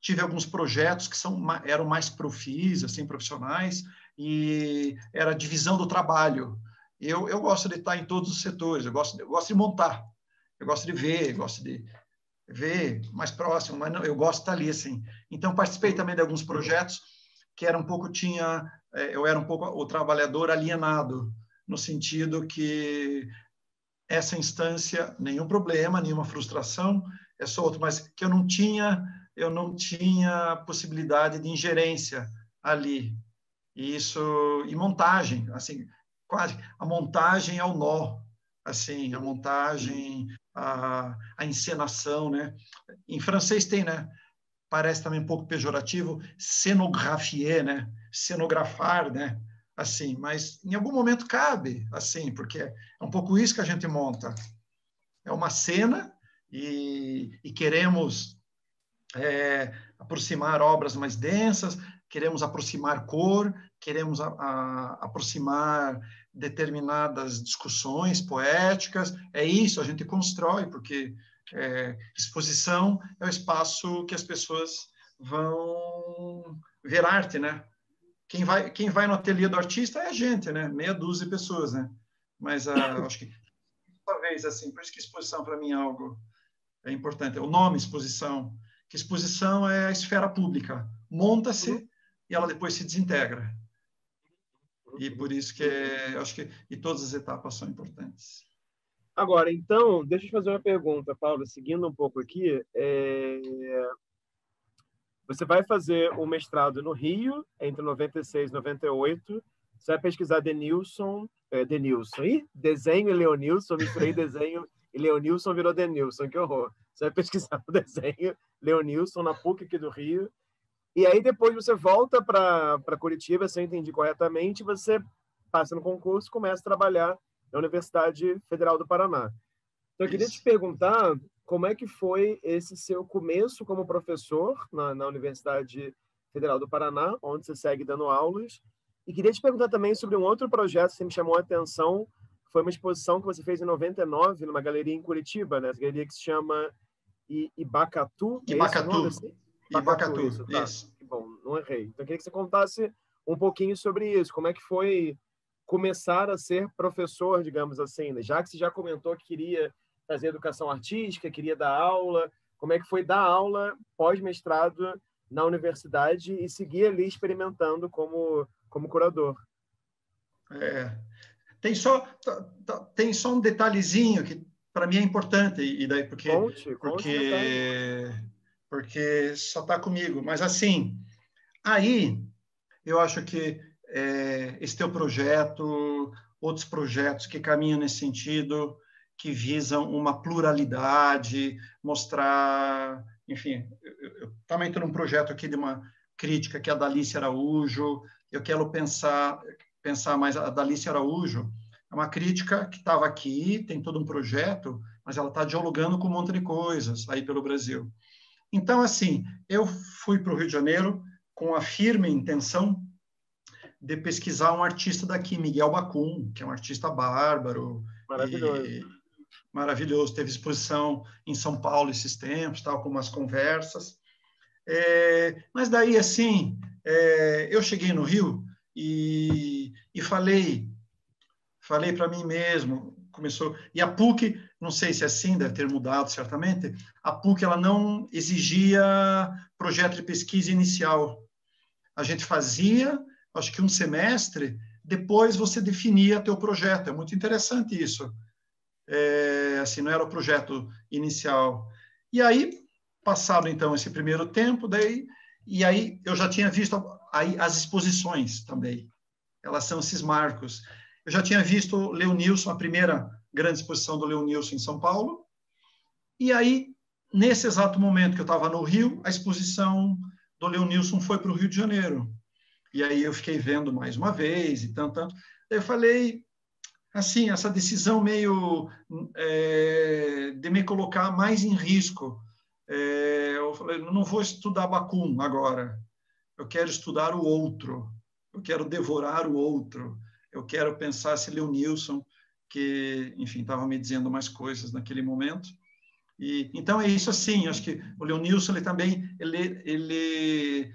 [SPEAKER 2] tive alguns projetos que são eram mais profis, assim, profissionais, e era a divisão do trabalho. Eu, eu gosto de estar em todos os setores, eu gosto, eu gosto de montar, eu gosto de ver, eu gosto de ver mais próximo, mas não, eu gosto de estar ali, assim. Então, participei também de alguns projetos que era um pouco, tinha, é, eu era um pouco o trabalhador alienado, no sentido que essa instância, nenhum problema, nenhuma frustração, é só outro, mas que eu não tinha eu não tinha possibilidade de ingerência ali. E isso e montagem, assim, quase a montagem ao nó, assim, a montagem, a, a encenação, né? Em francês tem, né? Parece também um pouco pejorativo, cenografie, né? Cenografar, né? Assim, mas em algum momento cabe, assim, porque é um pouco isso que a gente monta. É uma cena e, e queremos é, aproximar obras mais densas, queremos aproximar cor, queremos a, a, aproximar determinadas discussões poéticas. É isso, a gente constrói, porque é, exposição é o espaço que as pessoas vão ver arte, né? Quem vai, quem vai no ateliê do artista é a gente, né? Meia dúzia de pessoas, né? Mas uh, acho que talvez assim, por isso que exposição para mim é algo é importante. O nome exposição que exposição é a esfera pública. Monta-se uhum. e ela depois se desintegra. E por isso que é, acho que e todas as etapas são importantes.
[SPEAKER 1] Agora, então, deixa eu te fazer uma pergunta, Paulo, seguindo um pouco aqui. É... Você vai fazer o mestrado no Rio, entre 96 e 98. Você vai pesquisar Denilson, é, Denilson, Ih, desenho e Leonilson, misturei desenho e Leonilson virou Denilson, que horror. Você vai pesquisar o desenho Leonilson na PUC aqui do Rio. E aí depois você volta para Curitiba, se eu entendi corretamente, você passa no concurso, começa a trabalhar na Universidade Federal do Paraná. Então eu queria te perguntar como é que foi esse seu começo como professor na, na Universidade Federal do Paraná, onde você segue dando aulas. E queria te perguntar também sobre um outro projeto que me chamou a atenção, foi uma exposição que você fez em 99 numa galeria em Curitiba, né? Essa galeria que se chama Ibacatu.
[SPEAKER 2] Ibacatu. É Ibacatu,
[SPEAKER 1] isso. Tá. isso. Bom, não errei. Então, eu queria que você contasse um pouquinho sobre isso. Como é que foi começar a ser professor, digamos assim, né? já que você já comentou que queria fazer educação artística, queria dar aula. Como é que foi dar aula pós-mestrado na universidade e seguir ali experimentando como, como curador?
[SPEAKER 2] É, tem só tá, tá, tem só um detalhezinho que para mim é importante e daí porque
[SPEAKER 1] conte,
[SPEAKER 2] porque porque só está comigo. Mas assim, aí eu acho que é, esse teu projeto, outros projetos que caminham nesse sentido, que visam uma pluralidade, mostrar, enfim, eu, também estou num projeto aqui de uma crítica que é a da Alice Araújo, eu quero pensar pensar mais a da Alice Araújo, é uma crítica que estava aqui, tem todo um projeto, mas ela está dialogando com um monte de coisas aí pelo Brasil. Então, assim, eu fui para o Rio de Janeiro com a firme intenção de pesquisar um artista daqui, Miguel Bacum, que é um artista bárbaro.
[SPEAKER 1] Maravilhoso.
[SPEAKER 2] Maravilhoso. Teve exposição em São Paulo esses tempos, tal, com umas conversas. É, mas daí, assim, é, eu cheguei no Rio e, e falei, falei para mim mesmo, começou, e a PUC, não sei se é assim, deve ter mudado certamente, a PUC ela não exigia projeto de pesquisa inicial. A gente fazia, acho que um semestre, depois você definia teu projeto. É muito interessante isso é, assim, não era o projeto inicial. E aí, passado então esse primeiro tempo, daí, e aí eu já tinha visto aí as exposições também. Elas são esses marcos. Eu já tinha visto Leonilson, a primeira grande exposição do Leonilson em São Paulo. E aí, nesse exato momento que eu estava no Rio, a exposição do Leonilson foi para o Rio de Janeiro. E aí eu fiquei vendo mais uma vez e tanto, tanto. Eu falei, assim, essa decisão meio é, de me colocar mais em risco. É, eu falei, não vou estudar Bacum agora. Eu quero estudar o outro. Eu quero devorar o outro. Eu quero pensar se Leonilson, que, enfim, estava me dizendo mais coisas naquele momento. E então é isso assim. Acho que o Leonilson ele também ele ele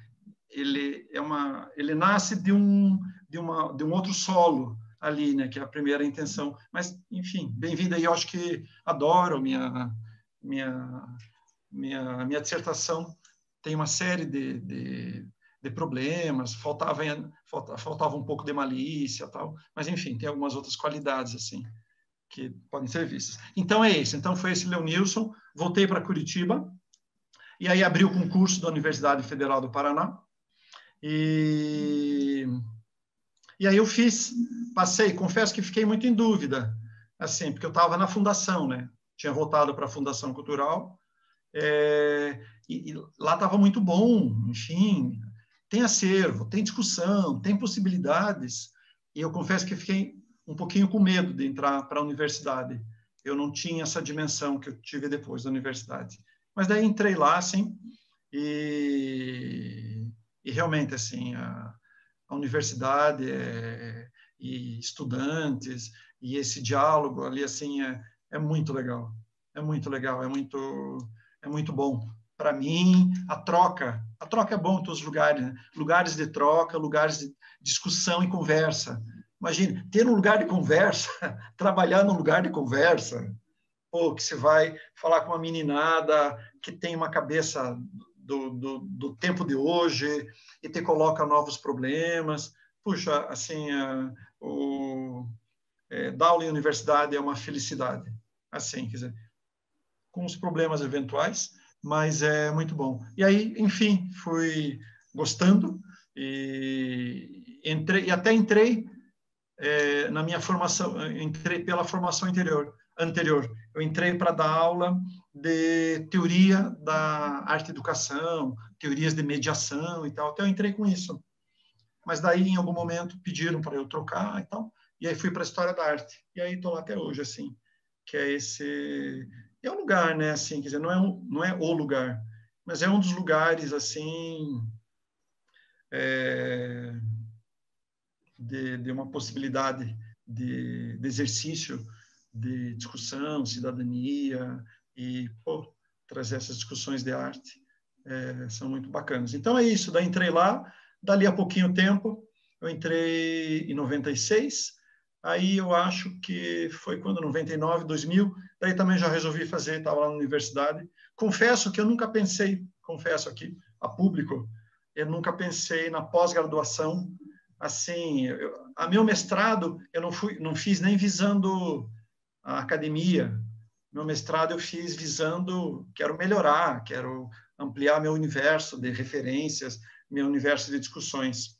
[SPEAKER 2] ele é uma ele nasce de um de uma de um outro solo ali, né, que é a primeira intenção. Mas, enfim, bem-vinda aí. Eu acho que adoro minha minha minha minha dissertação. Tem uma série de, de, de problemas, faltava, faltava um pouco de malícia, tal. Mas, enfim, tem algumas outras qualidades assim que podem ser vistas. Então é esse. Então foi esse Leonilson. Voltei para Curitiba e aí abri o concurso da Universidade Federal do Paraná. E e aí eu fiz, passei, confesso que fiquei muito em dúvida, assim, porque eu estava na fundação, né? Tinha voltado para a Fundação Cultural, é, e, e, lá estava muito bom, enfim, tem acervo, tem discussão, tem possibilidades, e eu confesso que fiquei um pouquinho com medo de entrar para a universidade. Eu não tinha essa dimensão que eu tive depois da universidade. Mas daí entrei lá, assim, e, e realmente, assim, a, a universidade é, e estudantes e esse diálogo ali assim é, é muito legal é muito legal é muito é muito bom para mim a troca a troca é bom em todos os lugares né? lugares de troca lugares de discussão e conversa imagine ter um lugar de conversa trabalhar num lugar de conversa ou que você vai falar com uma meninada que tem uma cabeça do, do, do, tempo de hoje e te coloca novos problemas. Puxa, assim, uh, o, é, universidade é uma felicidade. Assim, quer dizer, com os problemas eventuais, mas é muito bom. E aí, enfim, fui gostando e entrei e até entrei é, na minha formação, entrei pela formação interior anterior. Eu entrei para dar aula de teoria da arte educação, teorias de mediação e tal. Até eu entrei com isso. Mas daí, em algum momento, pediram para eu trocar e tal. E aí fui para a história da arte. E aí estou lá até hoje, assim. Que é esse... É um lugar, né? Assim, quer dizer, não é, um, não é o lugar, mas é um dos lugares, assim... É, de, de uma possibilidade de, de exercício de discussão, cidadania e pô, trazer essas discussões de arte é, são muito bacanas. Então é isso, daí entrei lá, dali a pouquinho tempo, eu entrei em 96, aí eu acho que foi quando 99, 2000, daí também já resolvi fazer, estava lá na universidade. Confesso que eu nunca pensei, confesso aqui a público, eu nunca pensei na pós-graduação assim, eu, a meu mestrado eu não fui, não fiz nem visando a academia. Meu mestrado eu fiz visando, quero melhorar, quero ampliar meu universo de referências, meu universo de discussões.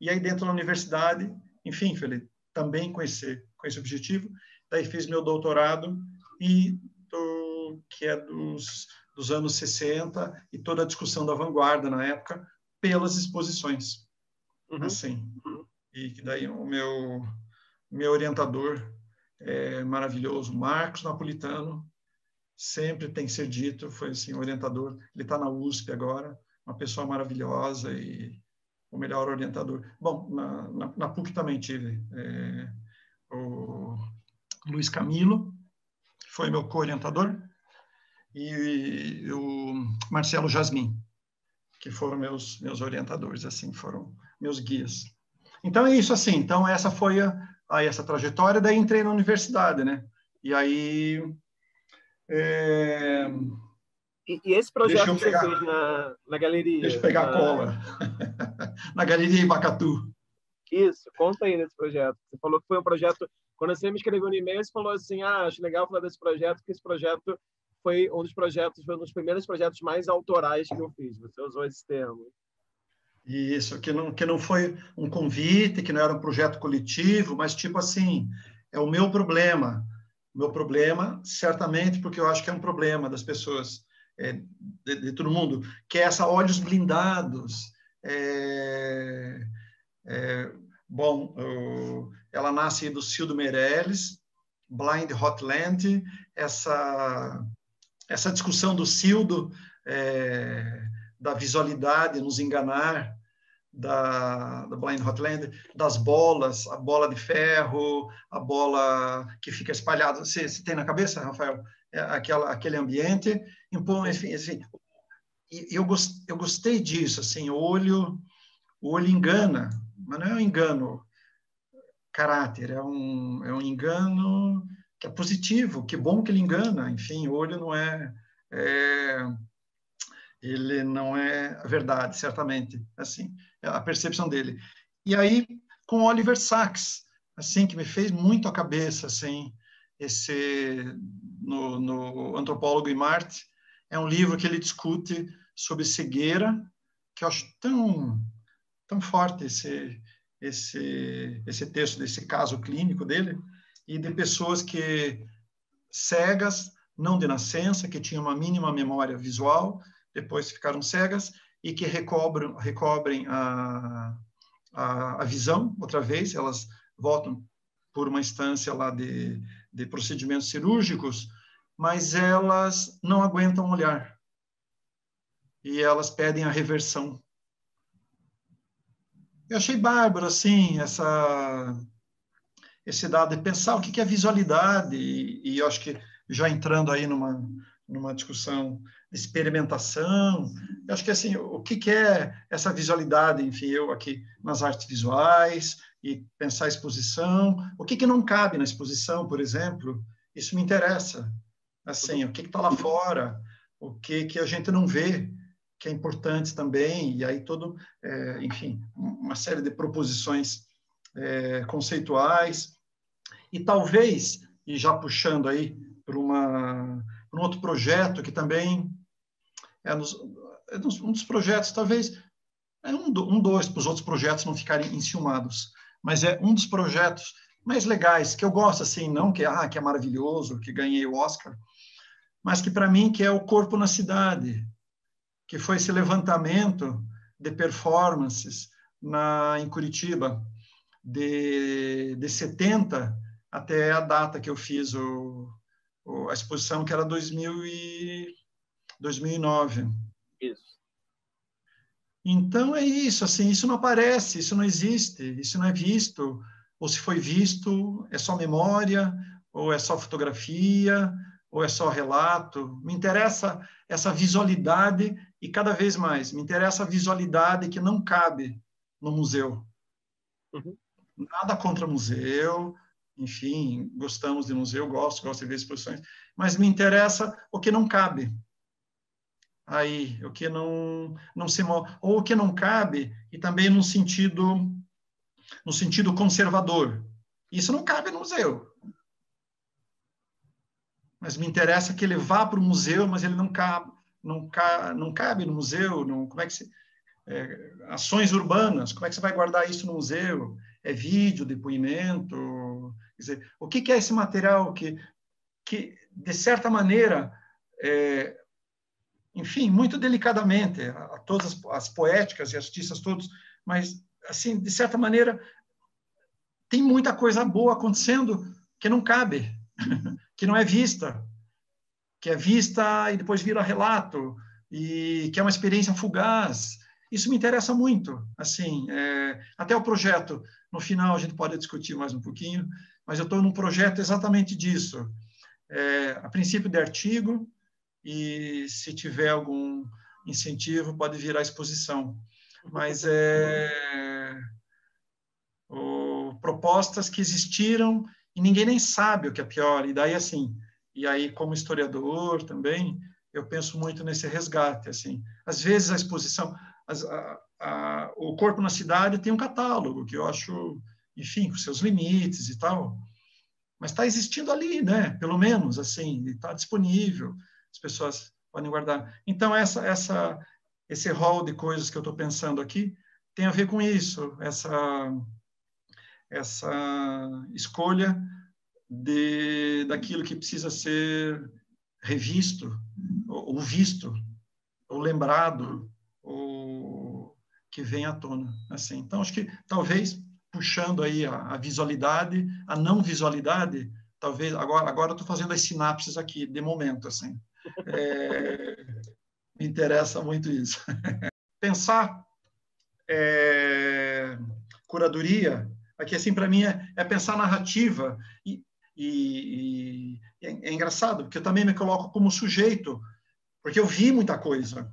[SPEAKER 2] E aí dentro da universidade, enfim, Felipe, também com esse, com esse objetivo, daí fiz meu doutorado e do, que é dos, dos anos 60 e toda a discussão da vanguarda na época pelas exposições. Uhum. Assim. E que daí o meu meu orientador é maravilhoso, Marcos Napolitano, sempre tem que ser dito, foi assim, orientador, ele está na USP agora, uma pessoa maravilhosa e o melhor orientador. Bom, na, na, na PUC também tive é, o Luiz Camilo, foi meu co-orientador, e o Marcelo Jasmin, que foram meus meus orientadores, assim, foram meus guias. Então é isso assim. Então essa foi a, aí essa trajetória, daí entrei na universidade, né? E aí. É...
[SPEAKER 1] E, e, esse projeto que pegar, você fez na, na galeria?
[SPEAKER 2] Deixa eu pegar
[SPEAKER 1] na...
[SPEAKER 2] a cola. na galeria Ibacatu.
[SPEAKER 1] Isso, conta aí desse projeto. Você falou que foi um projeto. Quando você me escreveu no e-mail, você falou assim: ah, acho legal falar desse projeto, porque esse projeto foi um dos projetos, foi um dos primeiros projetos mais autorais que eu fiz. Você usou esse termo.
[SPEAKER 2] Isso, que não, que não foi um convite, que não era um projeto coletivo, mas tipo assim, é o meu problema. O meu problema, certamente, porque eu acho que é um problema das pessoas, é, de, de, todo mundo, que é essa olhos blindados. É, é, bom, eu, ela nasce do Cildo Meirelles, Blind Hotland, essa, essa discussão do Cildo, é, da visualidade, nos enganar, da, da Blind Hotland, das bolas, a bola de ferro, a bola que fica espalhada. Você, você tem na cabeça, Rafael? É aquela, aquele ambiente. Então, enfim, assim, eu, gost, eu gostei disso, assim, o olho, o olho engana, mas não é um engano caráter, é um, é um engano que é positivo, que bom que ele engana, enfim, o olho não é, é ele não é a verdade, certamente, assim, é a percepção dele. E aí, com Oliver Sacks, assim, que me fez muito a cabeça, assim, esse, no, no Antropólogo em Marte, é um livro que ele discute sobre cegueira, que eu acho tão, tão forte esse, esse, esse texto, desse caso clínico dele, e de pessoas que cegas, não de nascença, que tinham uma mínima memória visual, depois ficaram cegas e que recobrem, recobrem a, a, a visão outra vez, elas voltam por uma instância lá de, de procedimentos cirúrgicos, mas elas não aguentam olhar. E elas pedem a reversão. Eu achei bárbaro, assim, essa, esse dado de pensar o que é visualidade, e, e eu acho que já entrando aí numa, numa discussão de experimentação. Eu acho que assim, o que, é essa visualidade, enfim, eu aqui nas artes visuais e pensar a exposição, o que, que não cabe na exposição, por exemplo, isso me interessa. Assim, o que está lá fora, o que, que a gente não vê, que é importante também, e aí todo, é, enfim, uma série de proposições é, conceituais, e talvez, e já puxando aí para um outro projeto que também é, nos, é um dos projetos, talvez, é um, um dois, para os outros projetos não ficarem enciumados, mas é um dos projetos mais legais, que eu gosto, assim, não que, ah, que é maravilhoso, que ganhei o Oscar, mas que para mim que é o Corpo na Cidade, que foi esse levantamento de performances na, em Curitiba, de, de 70 até a data que eu fiz o, o, a exposição, que era 2000 e, 2009.
[SPEAKER 1] Isso.
[SPEAKER 2] Então é isso, assim, isso não aparece, isso não existe, isso não é visto, ou se foi visto, é só memória, ou é só fotografia, ou é só relato. Me interessa essa visualidade e cada vez mais me interessa a visualidade que não cabe no museu. Uhum. Nada contra museu, enfim, gostamos de museu, gosto, gosto de ver exposições, mas me interessa o que não cabe. Aí, o que não não se ou o que não cabe e também no sentido no sentido conservador. Isso não cabe no museu. Mas me interessa que ele vá para o museu, mas ele não cabe, não, ca, não cabe no museu. Não, como é que se, é, ações urbanas, como é que você vai guardar isso no museu? É vídeo, depoimento? Dizer, o que, que é esse material que, que de certa maneira, é, enfim, muito delicadamente, a, a todas as, as poéticas e artistas todos, mas assim, de certa maneira, tem muita coisa boa acontecendo que não cabe, que não é vista, que é vista e depois vira relato, e que é uma experiência fugaz. Isso me interessa muito, assim, é, até o projeto, no final a gente pode discutir mais um pouquinho, mas eu estou num projeto exatamente disso, é, a princípio de artigo, e se tiver algum incentivo pode virar exposição, mas é propostas que existiram e ninguém nem sabe o que é pior. E daí, assim, e aí, como historiador também, eu penso muito nesse resgate, assim. Às vezes a exposição, as, a, a, o Corpo na Cidade tem um catálogo, que eu acho, enfim, com seus limites e tal, mas está existindo ali, né? Pelo menos, assim, está disponível, as pessoas podem guardar. Então, essa, essa, esse rol de coisas que eu estou pensando aqui tem a ver com isso, essa essa escolha de daquilo que precisa ser revisto ou visto ou lembrado ou que vem à tona assim. Então acho que talvez puxando aí a, a visualidade a não visualidade talvez agora agora estou fazendo as sinapses aqui de momento assim. É, me interessa muito isso. Pensar é, curadoria Aqui, assim, para mim, é, é, pensar narrativa. E, e, e é, é, engraçado, porque eu também me coloco como sujeito, porque eu vi muita coisa.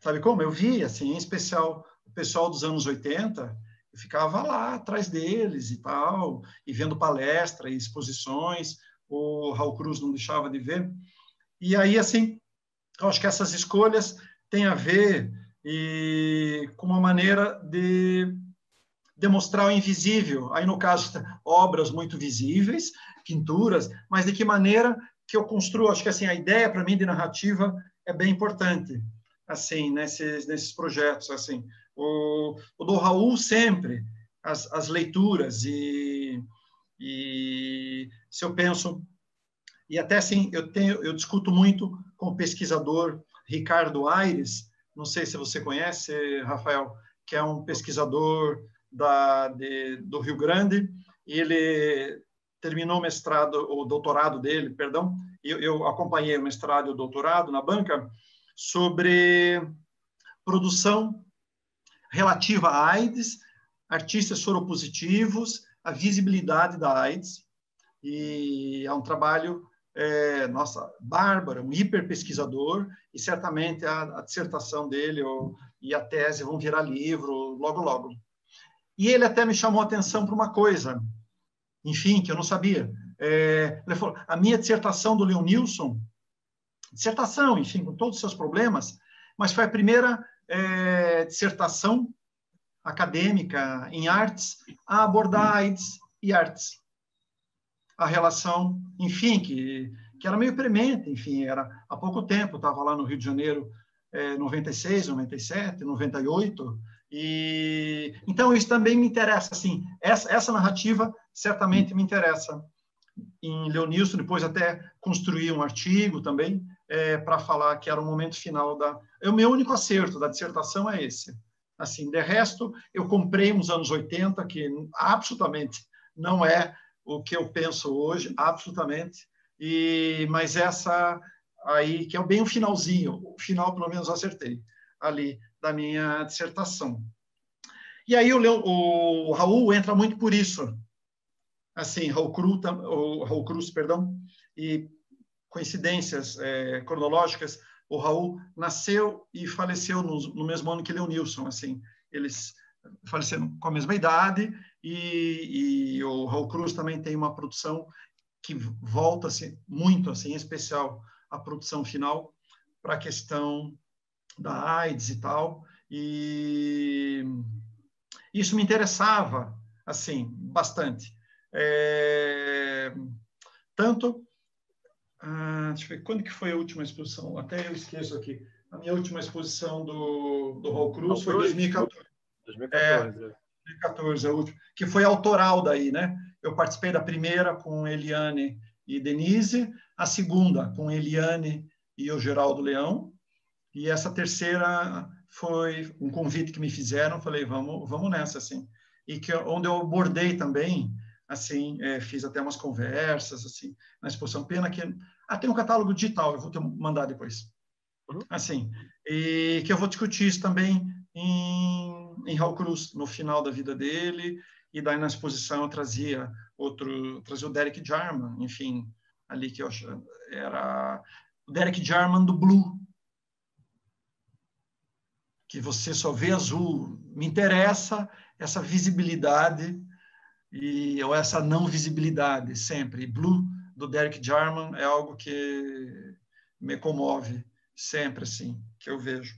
[SPEAKER 2] Sabe como? Eu vi, assim, em especial o pessoal dos anos 80, eu ficava lá atrás deles e tal, e vendo palestra e exposições, o Raul Cruz não deixava de ver. E aí, assim, eu acho que essas escolhas têm a ver e, com uma maneira de demonstrar o invisível. Aí, no caso, obras muito visíveis, pinturas, mas de que maneira que eu construo? Acho que assim a ideia para mim de narrativa é bem importante, assim, nesses nesses projetos, assim. O, o do Raul sempre as, as leituras e, e se eu penso e até assim eu tenho eu discuto muito com o pesquisador Ricardo Aires, não sei se você conhece, Rafael, que é um pesquisador da, de, do Rio Grande, ele terminou o mestrado, o doutorado dele, perdão, eu, eu acompanhei o mestrado e o doutorado na banca, sobre produção relativa à AIDS, artistas soropositivos, a visibilidade da AIDS, e é um trabalho, é, nossa, bárbaro, um hiper pesquisador, e certamente a, a dissertação dele ou, e a tese vão virar livro logo, logo. E ele até me chamou a atenção para uma coisa, enfim, que eu não sabia. É, ele falou: a minha dissertação do Leon Nilson, dissertação, enfim, com todos os seus problemas, mas foi a primeira é, dissertação acadêmica em artes a abordar AIDS e artes. A relação, enfim, que, que era meio premente, enfim, era há pouco tempo, estava lá no Rio de Janeiro, é, 96, 97, 98, e então isso também me interessa, assim, essa, essa narrativa certamente me interessa em Leonilson, depois até construí um artigo também é, para falar que era o momento final da. É o meu único acerto da dissertação é esse. Assim, de resto, eu comprei nos anos 80, que absolutamente não é o que eu penso hoje, absolutamente. E mas essa aí que é bem o finalzinho, o final pelo menos acertei ali da minha dissertação. E aí o, Leo, o Raul entra muito por isso, assim, Raul Cruz, o Raul Cruz, perdão, e coincidências é, cronológicas, o Raul nasceu e faleceu no, no mesmo ano que Leonilson, assim, eles faleceram com a mesma idade e, e o Raul Cruz também tem uma produção que volta-se muito, assim, em especial a produção final para a questão da AIDS e tal, e isso me interessava, assim, bastante. É, tanto, ah, deixa eu ver, quando que foi a última exposição? Até eu esqueço aqui. A minha última exposição do, do Raul Cruz foi em 2014. 2014. É, 2014, a última, que foi autoral daí, né? Eu participei da primeira com Eliane e Denise, a segunda com Eliane e o Geraldo Leão, e essa terceira foi um convite que me fizeram, falei, vamos, vamos nessa, assim. E que onde eu abordei também assim, é, fiz até umas conversas, assim, na exposição. Pena que... Ah, tem um catálogo digital, eu vou te mandar depois. Uhum. Assim, e que eu vou discutir isso também em, em Raul Cruz, no final da vida dele, e daí na exposição eu trazia outro, trazia o Derek Jarman, enfim, ali que eu era o Derek Jarman do Blue, que você só vê azul. Me interessa essa visibilidade e ou essa não visibilidade sempre. Blue do Derek Jarman é algo que me comove sempre assim, que eu vejo.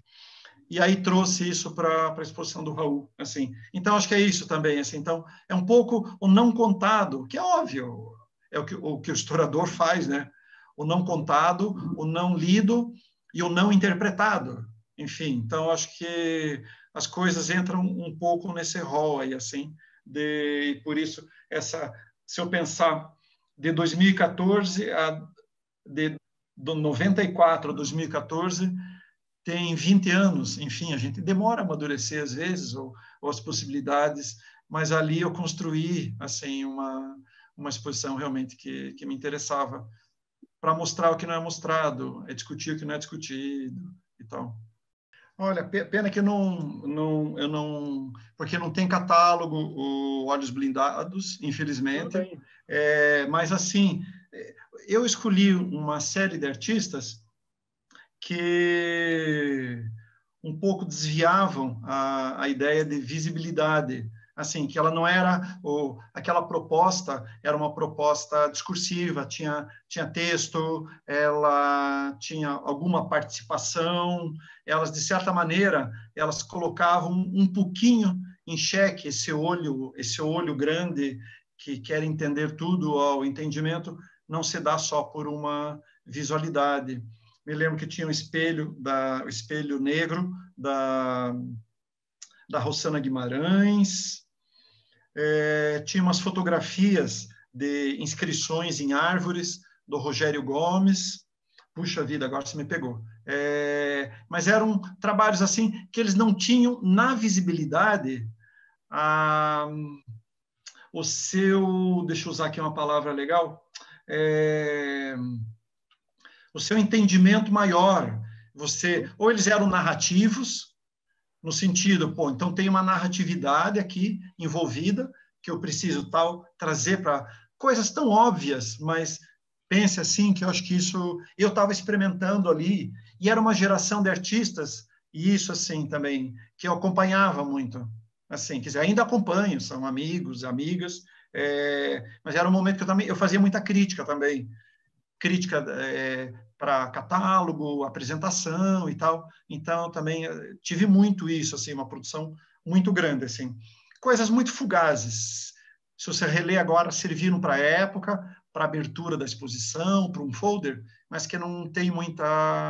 [SPEAKER 2] E aí trouxe isso para a exposição do Raul, assim. Então acho que é isso também, assim. Então é um pouco o não contado, que é óbvio, é o que o, que o historiador faz, né? O não contado, o não lido e o não interpretado. Enfim, então acho que as coisas entram um pouco nesse rol aí, assim de, por isso, essa, se eu pensar de 2014 a de do 94 a 2014 tem 20 anos, enfim, a gente demora a amadurecer às vezes ou, ou as possibilidades, mas ali eu construí assim uma uma exposição realmente que, que me interessava para mostrar o que não é mostrado, é discutir o que não é discutido e tal. Olha, pena que não, não, eu não, porque não tem catálogo o Olhos Blindados, infelizmente. É, mas assim, eu escolhi uma série de artistas que um pouco desviavam a, a ideia de visibilidade assim, que ela não era ou aquela proposta era uma proposta discursiva, tinha tinha texto, ela tinha alguma participação, elas de certa maneira elas colocavam um pouquinho em xeque esse olho, esse olho grande que quer entender tudo, ao entendimento não se dá só por uma visualidade. Me lembro que tinha um espelho da o espelho negro da da Rosana Guimarães, é, tinha umas fotografias de inscrições em árvores do Rogério Gomes. Puxa vida, agora você me pegou. É, mas eram trabalhos assim que eles não tinham na visibilidade a, o seu, deixa eu usar aqui uma palavra legal, é, o seu entendimento maior. Você, ou eles eram narrativos, no sentido, pô, então tem uma narratividade aqui envolvida que eu preciso tal trazer para coisas tão óbvias, mas pense assim que eu acho que isso eu estava experimentando ali e era uma geração de artistas e isso assim também que eu acompanhava muito, assim, quer dizer, ainda acompanho, são amigos, amigas, é, mas era um momento que eu também eu fazia muita crítica também, crítica é, para catálogo, apresentação e tal. Então também eh, tive muito isso assim, uma produção muito grande assim. Coisas muito fugazes. Se você reler agora, serviram para a época, para abertura da exposição, para um folder, mas que não tem muita,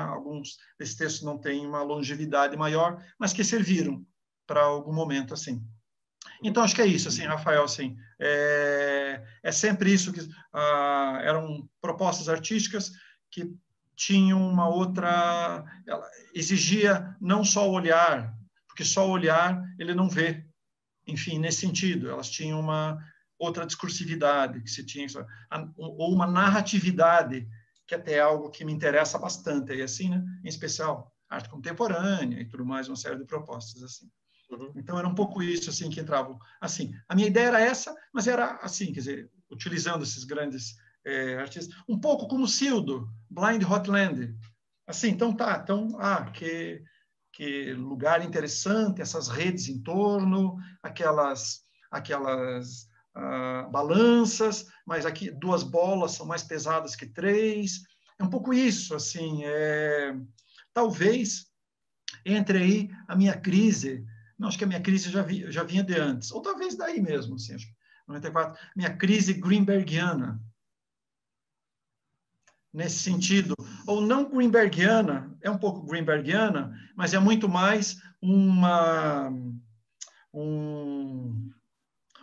[SPEAKER 2] alguns desses textos não têm uma longevidade maior, mas que serviram para algum momento assim. Então acho que é isso, assim, Rafael, assim, é, é sempre isso que ah, eram propostas artísticas que tinham uma outra, exigia não só o olhar, porque só o olhar ele não vê, enfim, nesse sentido, elas tinham uma outra discursividade que se tinha, ou uma narratividade, que até é algo que me interessa bastante, aí assim, né? em especial arte contemporânea e tudo mais, uma série de propostas assim. Uhum. Então era um pouco isso assim que entravam. Assim, a minha ideia era essa, mas era assim, quer dizer, utilizando esses grandes é, artistas, um pouco como Sildo, Blind Hotland. Assim, então tá, então ah, que que lugar interessante, essas redes em torno, aquelas aquelas ah, balanças, mas aqui duas bolas são mais pesadas que três. É um pouco isso, assim, é, talvez entre aí a minha crise, não, acho que a minha crise já, vi, já vinha de antes, ou talvez daí mesmo, assim, acho, 94, minha crise greenbergiana, nesse sentido, ou não greenbergiana, é um pouco greenbergiana, mas é muito mais uma um,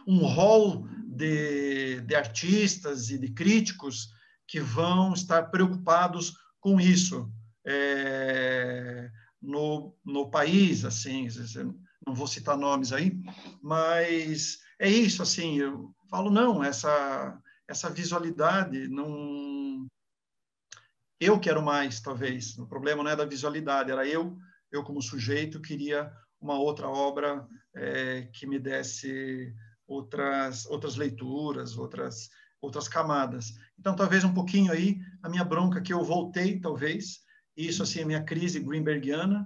[SPEAKER 2] um hall de, de artistas e de críticos que vão estar preocupados com isso é, no, no país, assim, não vou citar nomes aí, mas é isso, assim, eu falo, não, essa, essa visualidade não... Eu quero mais, talvez, o problema não é da visualidade, era eu, eu como sujeito, queria uma outra obra é, que me desse outras outras leituras, outras outras camadas. Então, talvez um pouquinho aí a minha bronca que eu voltei, talvez, isso assim a minha crise greenbergiana,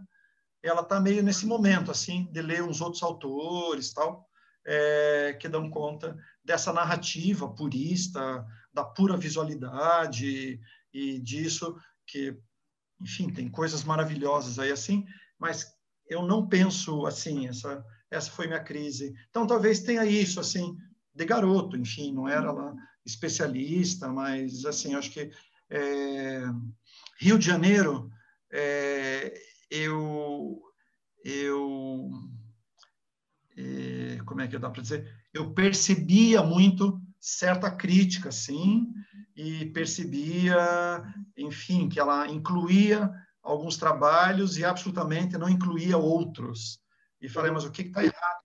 [SPEAKER 2] ela está meio nesse momento assim de ler uns outros autores, tal, é, que dão conta dessa narrativa purista, da pura visualidade e disso que, enfim, tem coisas maravilhosas aí assim, mas eu não penso assim essa essa foi minha crise. Então, talvez tenha isso, assim, de garoto, enfim, não era lá especialista, mas, assim, acho que é, Rio de Janeiro, é, eu, eu é, como é que dá para dizer? Eu percebia muito certa crítica, sim, e percebia, enfim, que ela incluía alguns trabalhos e absolutamente não incluía outros e falei, mas o que está errado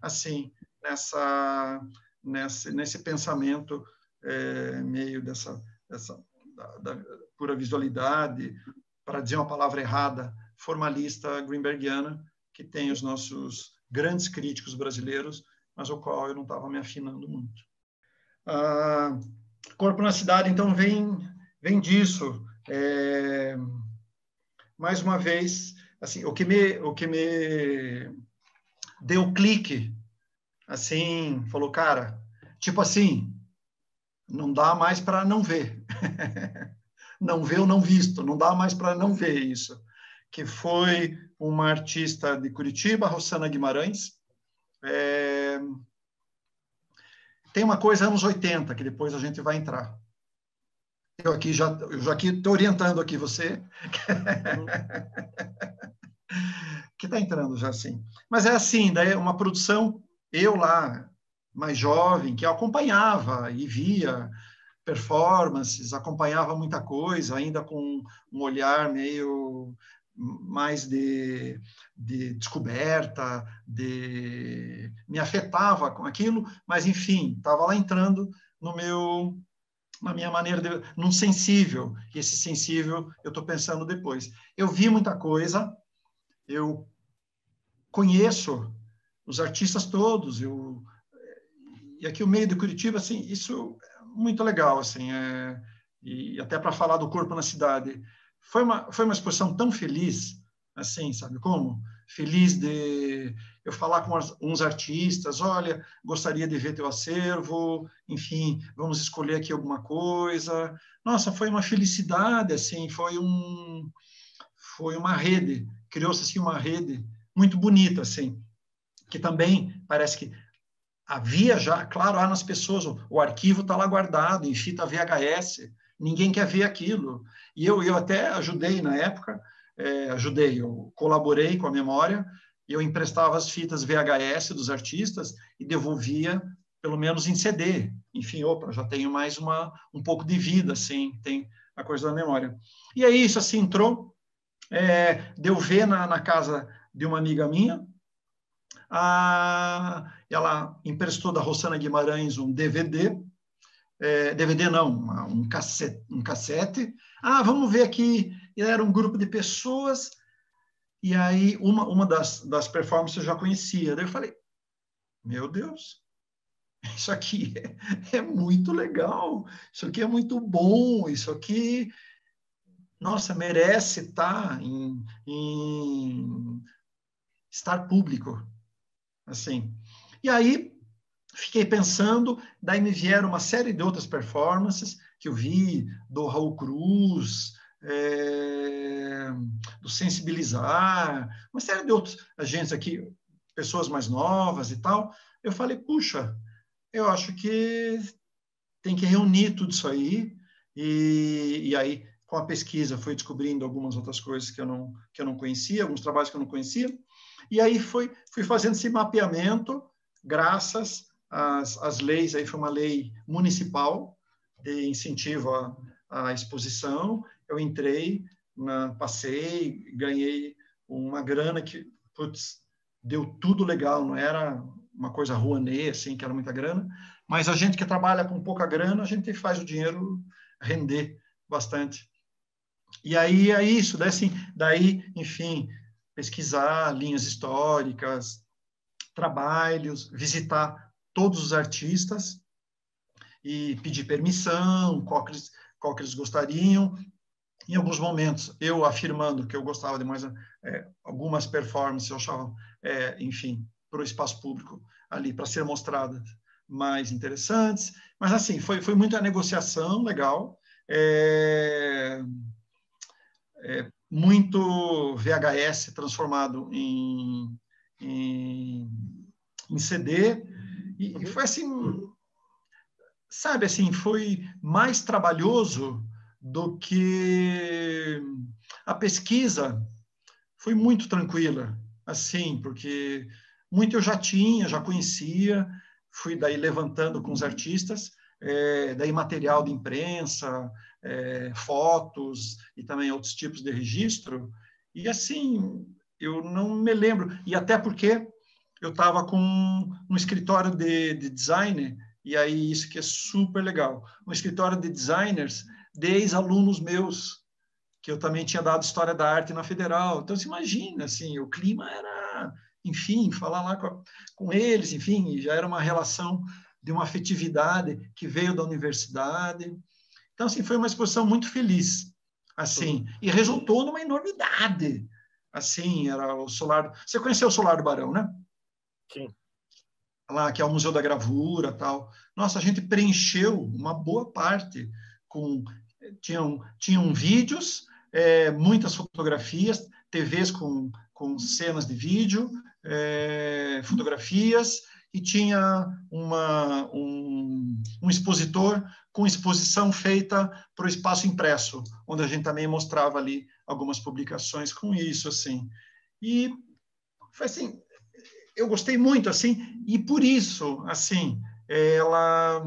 [SPEAKER 2] assim nessa nesse, nesse pensamento é, meio dessa, dessa da, da pura visualidade, para dizer uma palavra errada, formalista greenbergiana, que tem os nossos grandes críticos brasileiros, mas o qual eu não estava me afinando muito. Ah, Corpo na Cidade, então, vem, vem disso. É, mais uma vez, assim, o que me, o que me deu clique, assim, falou, cara, tipo assim, não dá mais para não ver. não ver ou não visto, não dá mais para não ver isso. Que foi uma artista de Curitiba, Rosana Guimarães. É... Tem uma coisa anos 80, que depois a gente vai entrar. Eu aqui já, eu já aqui estou orientando aqui você. que está entrando já assim. Mas é assim, daí uma produção, eu lá, mais jovem, que acompanhava e via performances, acompanhava muita coisa, ainda com um olhar meio mais de, de descoberta, de me afetava com aquilo, mas enfim, estava lá entrando no meu na minha maneira de num sensível, e esse sensível eu estou pensando depois. Eu vi muita coisa, eu conheço os artistas todos, eu e aqui o meio de Curitiba, assim, isso é muito legal, assim, é, e até para falar do corpo na cidade, foi uma foi uma exposição tão feliz, assim, sabe como? Feliz de eu falar com uns artistas, olha, gostaria de ver teu acervo, enfim, vamos escolher aqui alguma coisa. Nossa, foi uma felicidade, assim, foi um foi uma rede, criou-se assim uma rede muito bonita, assim, que também parece que havia já, claro, há nas pessoas, o, arquivo está lá guardado em fita VHS, ninguém quer ver aquilo. E eu, eu até ajudei na época, é, ajudei, eu colaborei com a memória, eu emprestava as fitas VHS dos artistas e devolvia pelo menos em CD. Enfim, opa, já tenho mais uma um pouco de vida, assim, tem a coisa da memória. E aí isso assim entrou, é, deu ver na, na casa de uma amiga minha, a, ela emprestou da Rosana Guimarães um DVD, é, DVD não, um cassete, um cassete. Ah, vamos ver aqui. Era um grupo de pessoas e aí uma, uma das, das performances eu já conhecia. Daí eu falei, meu Deus, isso aqui é, é muito legal, isso aqui é muito bom, isso aqui, nossa, merece estar em, em estar público, assim. E aí fiquei pensando, daí me vieram uma série de outras performances que eu vi do Raul Cruz, é, do Sensibilizar, uma série de outros agentes aqui, pessoas mais novas e tal. Eu falei, puxa, eu acho que tem que reunir tudo isso aí e, e aí com a pesquisa fui descobrindo algumas outras coisas que eu não que eu não conhecia, alguns trabalhos que eu não conhecia e aí foi fui fazendo esse mapeamento graças às, às leis aí foi uma lei municipal de incentivo à, à exposição. Eu entrei na, passei ganhei uma grana que putz, deu tudo legal não era uma coisa rouanet assim que era muita grana. Mas a gente que trabalha com pouca grana a gente faz o dinheiro render bastante. E aí é isso, daí, assim, daí, enfim, pesquisar linhas históricas, trabalhos, visitar todos os artistas e pedir permissão, qual que eles, qual que eles gostariam. Em alguns momentos, eu afirmando que eu gostava de mais é, algumas performances, eu achava, é, enfim, para o espaço público ali, para ser mostradas mais interessantes. Mas, assim, foi, foi muita negociação legal. É, é, muito VHS transformado em, em, em CD, e, e, foi assim, sabe, assim, foi mais trabalhoso do que a pesquisa foi muito tranquila, assim, porque muito eu já tinha, já conhecia, fui daí levantando com os artistas, é, daí material de imprensa, é, fotos e também outros tipos de registro. E assim, eu não me lembro. E até porque eu estava com um escritório de, de design, e aí isso que é super legal. Um escritório de designers de ex-alunos meus, que eu também tinha dado História da Arte na Federal. Então, você imagina, assim, o clima era, enfim, falar lá com, com eles, enfim, já era uma relação de uma afetividade que veio da universidade. Então, assim, foi uma exposição muito feliz, assim, e resultou numa enormidade. Assim, era o Solar... Você conheceu o Solar do Barão, né?
[SPEAKER 1] Sim.
[SPEAKER 2] Lá, que é o Museu da Gravura tal. Nossa, a gente preencheu uma boa parte com... Tinham, tinham vídeos, é, muitas fotografias, TVs com, com cenas de vídeo, é, fotografias, e tinha uma, um, um expositor com exposição feita para o espaço impresso, onde a gente também mostrava ali algumas publicações com isso, assim. E foi assim, eu gostei muito, assim, e por isso, assim, ela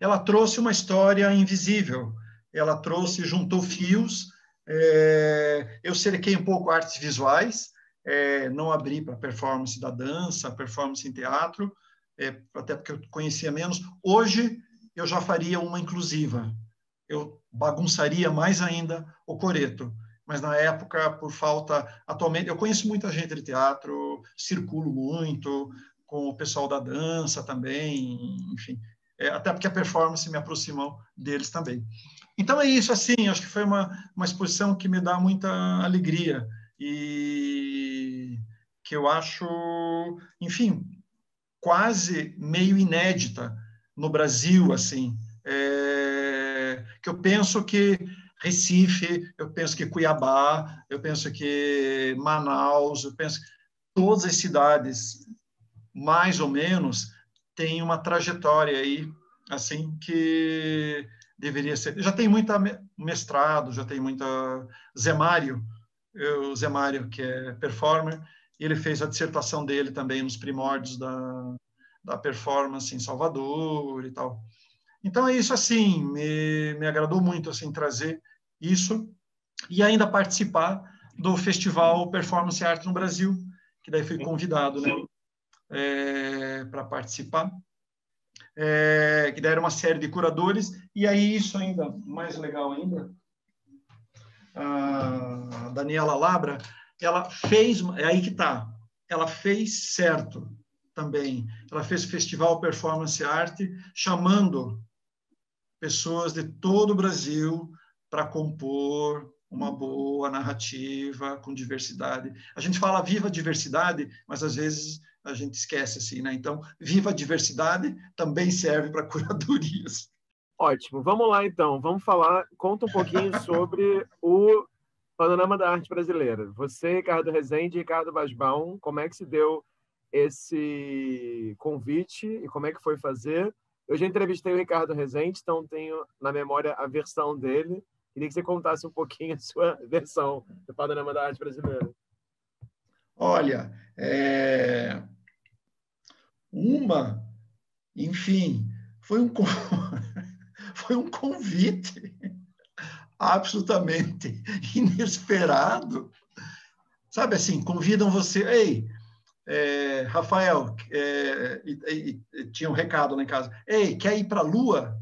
[SPEAKER 2] ela trouxe uma história invisível, ela trouxe, juntou fios, é, eu cerquei um pouco artes visuais, é, não abri para performance da dança, performance em teatro, é, até porque eu conhecia menos. Hoje, eu já faria uma inclusiva. Eu bagunçaria mais ainda o coreto. Mas na época, por falta. Atualmente, eu conheço muita gente de teatro, circulo muito com o pessoal da dança também, enfim. É, até porque a performance me aproximou deles também. Então é isso, assim, acho que foi uma, uma exposição que me dá muita alegria e que eu acho, enfim, quase meio inédita no Brasil, assim, é, que eu penso que Recife, eu penso que Cuiabá, eu penso que Manaus, eu penso que todas as cidades mais ou menos, tem uma trajetória aí, assim, que deveria ser. Já tem muita mestrado, já tem muita. Zé Mário, o Zé Mário, que é performer, ele fez a dissertação dele também nos primórdios da, da performance em Salvador e tal. Então é isso assim, me, me agradou muito assim trazer isso e ainda participar do festival Performance Arte no Brasil, que daí fui convidado, né, é, para participar. É, que daí era uma série de curadores e aí isso ainda mais legal ainda. A Daniela Labra, ela fez, é aí que tá, ela fez certo também. Ela fez o festival Performance Arte, chamando pessoas de todo o Brasil para compor uma boa narrativa com diversidade. A gente fala viva diversidade, mas às vezes a gente esquece assim, né? Então, viva diversidade também serve para curadorias.
[SPEAKER 1] Ótimo. Vamos lá então. Vamos falar, conta um pouquinho sobre o panorama da arte brasileira. Você, Ricardo Rezende e Ricardo Basbaum, como é que se deu esse convite e como é que foi fazer? Eu já entrevistei o Ricardo Rezende, então tenho na memória a versão dele. Queria que você contasse um pouquinho a sua versão do panorama da arte brasileira.
[SPEAKER 2] Olha, é... uma, enfim, foi um, foi um convite absolutamente inesperado. Sabe assim, convidam você, ei, é, Rafael, é, e, e, tinha um recado lá em casa. Ei, quer ir para a Lua?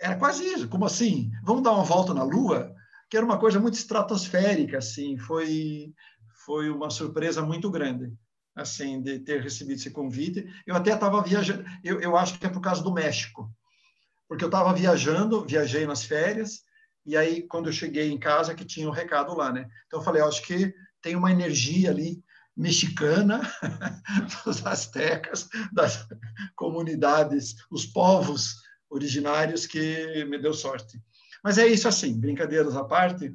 [SPEAKER 2] Era quase isso. Como assim? Vamos dar uma volta na Lua? Que era uma coisa muito estratosférica, assim. Foi, foi uma surpresa muito grande, assim, de ter recebido esse convite. Eu até estava viajando. Eu, eu acho que é por causa do México, porque eu estava viajando, viajei nas férias. E aí, quando eu cheguei em casa, que tinha o um recado lá, né? Então, eu falei, acho que tem uma energia ali mexicana, dos astecas, das comunidades, os povos originários que me deu sorte. Mas é isso assim, brincadeiras à parte.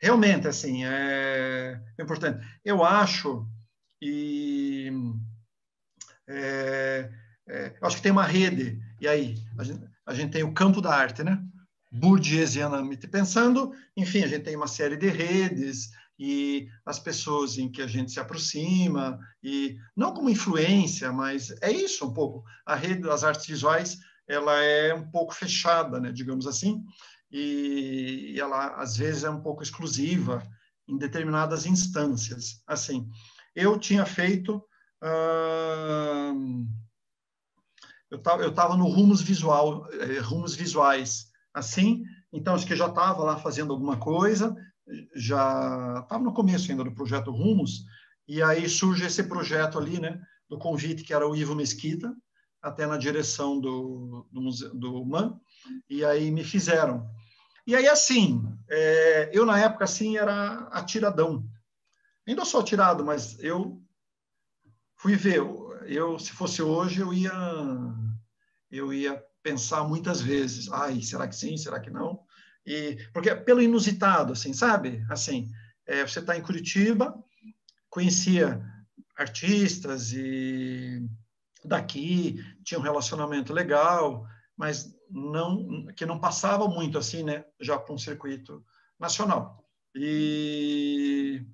[SPEAKER 2] Realmente, assim, é importante. Eu acho e é, é, eu acho que tem uma rede. E aí, a gente, a gente tem o campo da arte, né? Bourdieusianamente pensando, enfim, a gente tem uma série de redes, e as pessoas em que a gente se aproxima e não como influência, mas é isso um pouco. A rede das artes visuais ela é um pouco fechada, né, digamos assim, e ela às vezes é um pouco exclusiva em determinadas instâncias. Assim, eu tinha feito eu estava no rumos visual, eh, rumos visuais, assim, então acho que já estava lá fazendo alguma coisa já estava no começo ainda do projeto Rumos, e aí surge esse projeto ali, né, do convite que era o Ivo Mesquita, até na direção do, do, do MAN, e aí me fizeram. E aí, assim, é, eu na época, assim, era atiradão. Ainda sou atirado, mas eu fui ver. Eu, se fosse hoje, eu ia, eu ia pensar muitas vezes. Ai, será que sim? Será que não? E, porque pelo inusitado, assim, sabe? Assim, é, você está em Curitiba, conhecia artistas e daqui tinha um relacionamento legal, mas não que não passava muito assim, né? Já para um circuito nacional e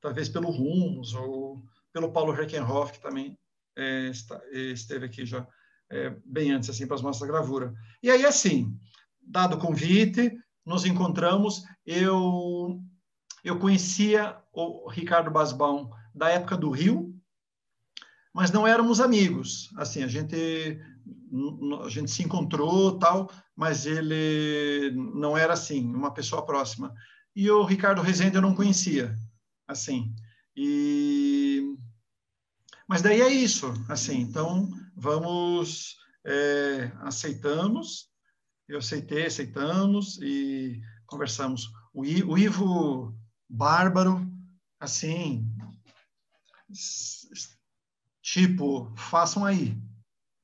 [SPEAKER 2] talvez pelo Rumos ou pelo Paulo Reckenhoff que também é, está, esteve aqui já é, bem antes assim para as nossas gravuras. E aí assim dado o convite, nos encontramos. Eu, eu conhecia o Ricardo Basbaum da época do Rio, mas não éramos amigos. Assim, a gente a gente se encontrou tal, mas ele não era assim, uma pessoa próxima. E o Ricardo Rezende eu não conhecia, assim. E mas daí é isso, assim. Então vamos é, aceitamos eu aceitei, aceitamos e conversamos. O, o Ivo Bárbaro, assim, tipo, façam aí.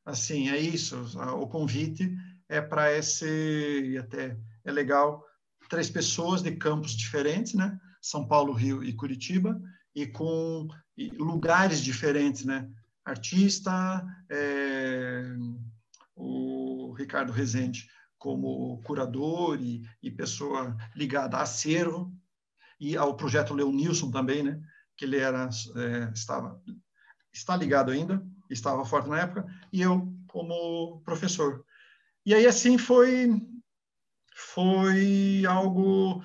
[SPEAKER 2] Assim, é isso. O convite é para esse, e até é legal, três pessoas de campos diferentes, né? São Paulo, Rio e Curitiba, e com lugares diferentes, né? artista, é, o Ricardo Rezende como curador e, e, pessoa ligada a acervo, e ao projeto Leonilson também, né? que ele era, é, estava, está ligado ainda, estava forte na época, e eu como professor. E aí, assim, foi, foi algo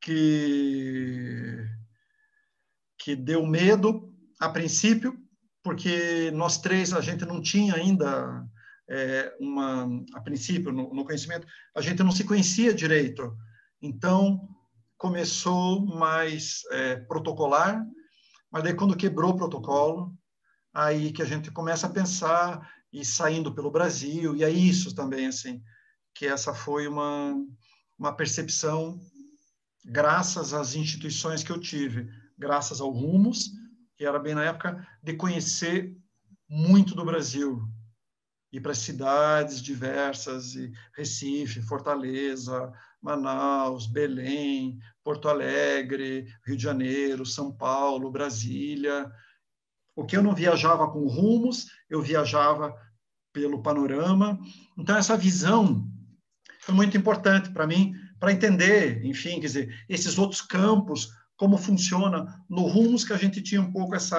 [SPEAKER 2] que, que deu medo a princípio, porque nós três, a gente não tinha ainda é, uma, a princípio, no, no, conhecimento, a gente não se conhecia direito. Então, começou mais é, protocolar, mas daí quando quebrou o protocolo, aí que a gente começa a pensar e saindo pelo Brasil, e é isso também, assim, que essa foi uma, uma percepção graças às instituições que eu tive, graças ao Rumos, que era bem na época de conhecer muito do Brasil, ir para cidades diversas, e Recife, Fortaleza, Manaus, Belém, Porto Alegre, Rio de Janeiro, São Paulo, Brasília. O que eu não viajava com rumos, eu viajava pelo panorama. Então, essa visão foi muito importante para mim, para entender, enfim, quer dizer, esses outros campos, como funciona. No rumos que a gente tinha um pouco essa,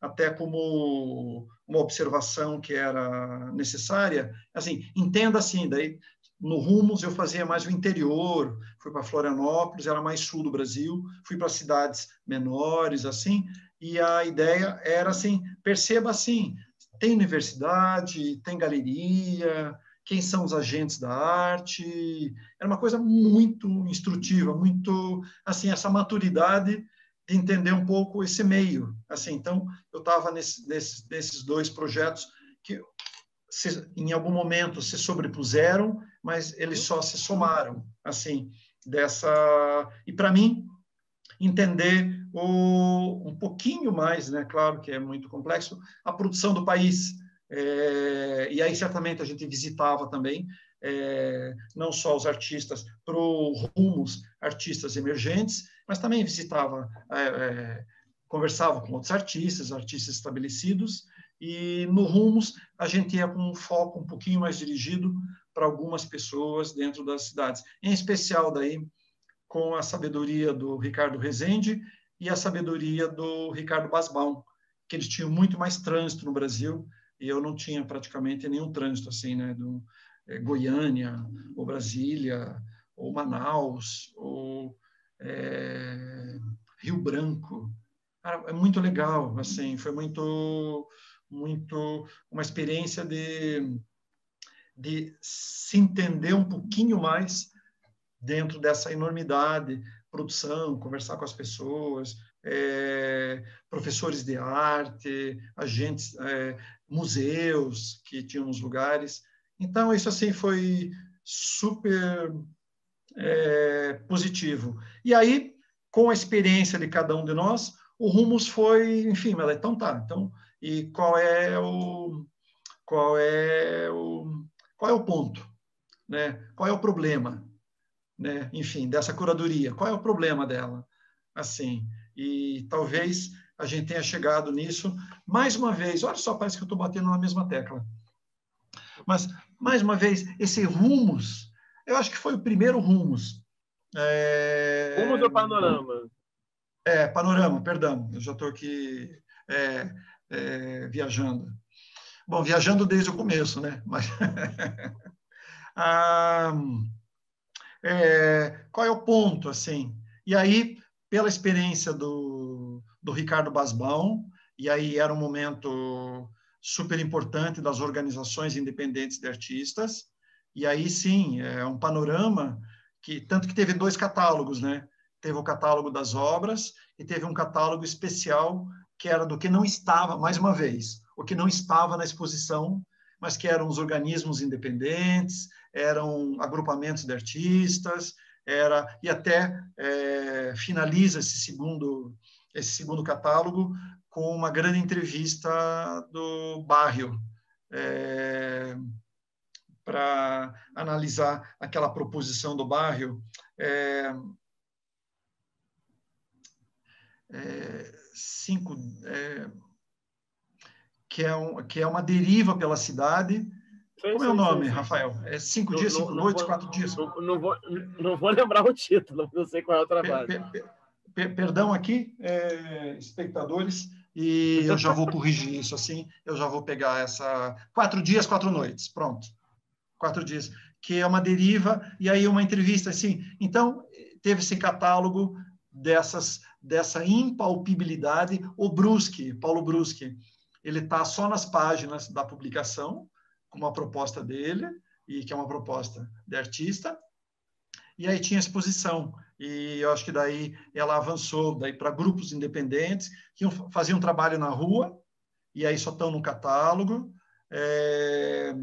[SPEAKER 2] até como uma observação que era necessária, assim, entenda assim, daí no Rumos eu fazia mais o interior, fui para Florianópolis, era mais sul do Brasil, fui para cidades menores, assim, e a ideia era assim, perceba assim, tem universidade, tem galeria, quem são os agentes da arte, era uma coisa muito instrutiva, muito, assim, essa maturidade de entender um pouco esse meio, assim, então, eu estava nesse, nesse, nesses dois projetos que se, em algum momento se sobrepuseram, mas eles só se somaram, assim, dessa... E para mim, entender o, um pouquinho mais, né, claro que é muito complexo, a produção do país. É, e aí, certamente, a gente visitava também, é, não só os artistas pro rumos artistas emergentes, mas também visitava, é, é conversava com outros artistas, artistas estabelecidos, e no Rumos a gente ia com um foco um pouquinho mais dirigido para algumas pessoas dentro das cidades, em especial daí com a sabedoria do Ricardo Rezende e a sabedoria do Ricardo Basbaum, que eles tinham muito mais trânsito no Brasil e eu não tinha praticamente nenhum trânsito assim, né, do é, Goiânia ou Brasília ou Manaus ou é, Rio Branco. Cara, é muito legal, assim, foi muito muito uma experiência de, de se entender um pouquinho mais dentro dessa enormidade, produção, conversar com as pessoas, é, professores de arte, agentes, é, museus que tinham nos lugares. Então, isso assim foi super é, positivo. E aí, com a experiência de cada um de nós, o Rumos foi, enfim, ela, então tá, então e qual é o qual é o qual é o ponto, né? Qual é o problema, né? Enfim, dessa curadoria, qual é o problema dela? Assim, e talvez a gente tenha chegado nisso mais uma vez. Olha só, parece que eu estou batendo na mesma tecla. Mas mais uma vez, esse rumos, eu acho que foi o primeiro rumos.
[SPEAKER 1] É... Rumos ou panorama?
[SPEAKER 2] É, panorama, perdão. Eu já estou aqui. É, é, viajando? Bom, viajando desde o começo, né? Mas ah, é, qual é o ponto, assim? E aí, pela experiência do, do Ricardo Basbão, e aí era um momento super importante das organizações independentes de artistas, e aí sim, é um panorama que tanto que teve dois catálogos, né? Teve o catálogo das obras e teve um catálogo especial que era do que não estava, mais uma vez, o que não estava na exposição, mas que eram os organismos independentes, eram agrupamentos de artistas, era e até é, finaliza esse segundo esse segundo catálogo com uma grande entrevista do Barrio é, para analisar aquela proposição do Barrio. É, é, cinco, é, que é, um, que é uma deriva pela cidade. Sim, Como é o nome, Rafael? É cinco dias, cinco não, noites,
[SPEAKER 1] não
[SPEAKER 2] quatro dias?
[SPEAKER 1] Não, não, vou, não vou lembrar o título, não sei qual é o trabalho. Per, per,
[SPEAKER 2] per, perdão aqui, é, espectadores, e eu já vou corrigir isso assim, eu já vou pegar essa... Quatro dias, quatro noites, pronto. Quatro dias, que é uma deriva, e aí uma entrevista assim. Então, teve esse catálogo dessas dessa impalpibilidade, o Brusque, Paulo Brusque, ele está só nas páginas da publicação, com uma proposta dele, e que é uma proposta de artista, e aí tinha exposição, e eu acho que daí ela avançou daí para grupos independentes, que faziam trabalho na rua, e aí só estão no catálogo, é...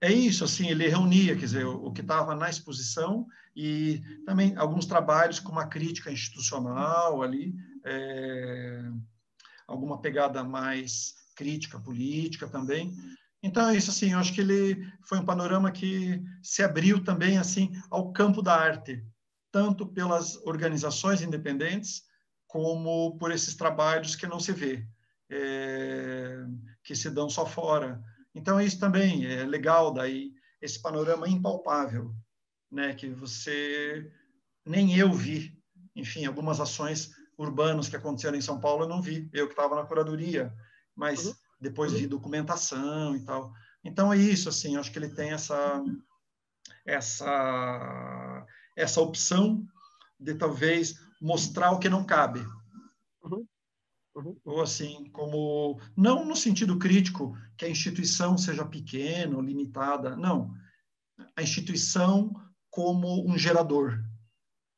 [SPEAKER 2] é isso, assim, ele reunia, quer dizer, o, o que estava na exposição e também alguns trabalhos com uma crítica institucional ali, é, alguma pegada mais crítica política também. Então é isso assim, eu acho que ele foi um panorama que se abriu também assim ao campo da arte, tanto pelas organizações independentes como por esses trabalhos que não se vê, é, que se dão só fora. Então isso também é legal daí esse panorama impalpável né, que você nem eu vi. Enfim, algumas ações urbanas que aconteceram em São Paulo eu não vi. Eu que estava na curadoria, mas uhum. depois vi documentação e tal. Então é isso, assim, acho que ele tem essa essa essa opção de talvez mostrar o que não cabe. Uhum. Uhum. Ou assim, como não no sentido crítico que a instituição seja pequena ou limitada, não. A instituição como um gerador,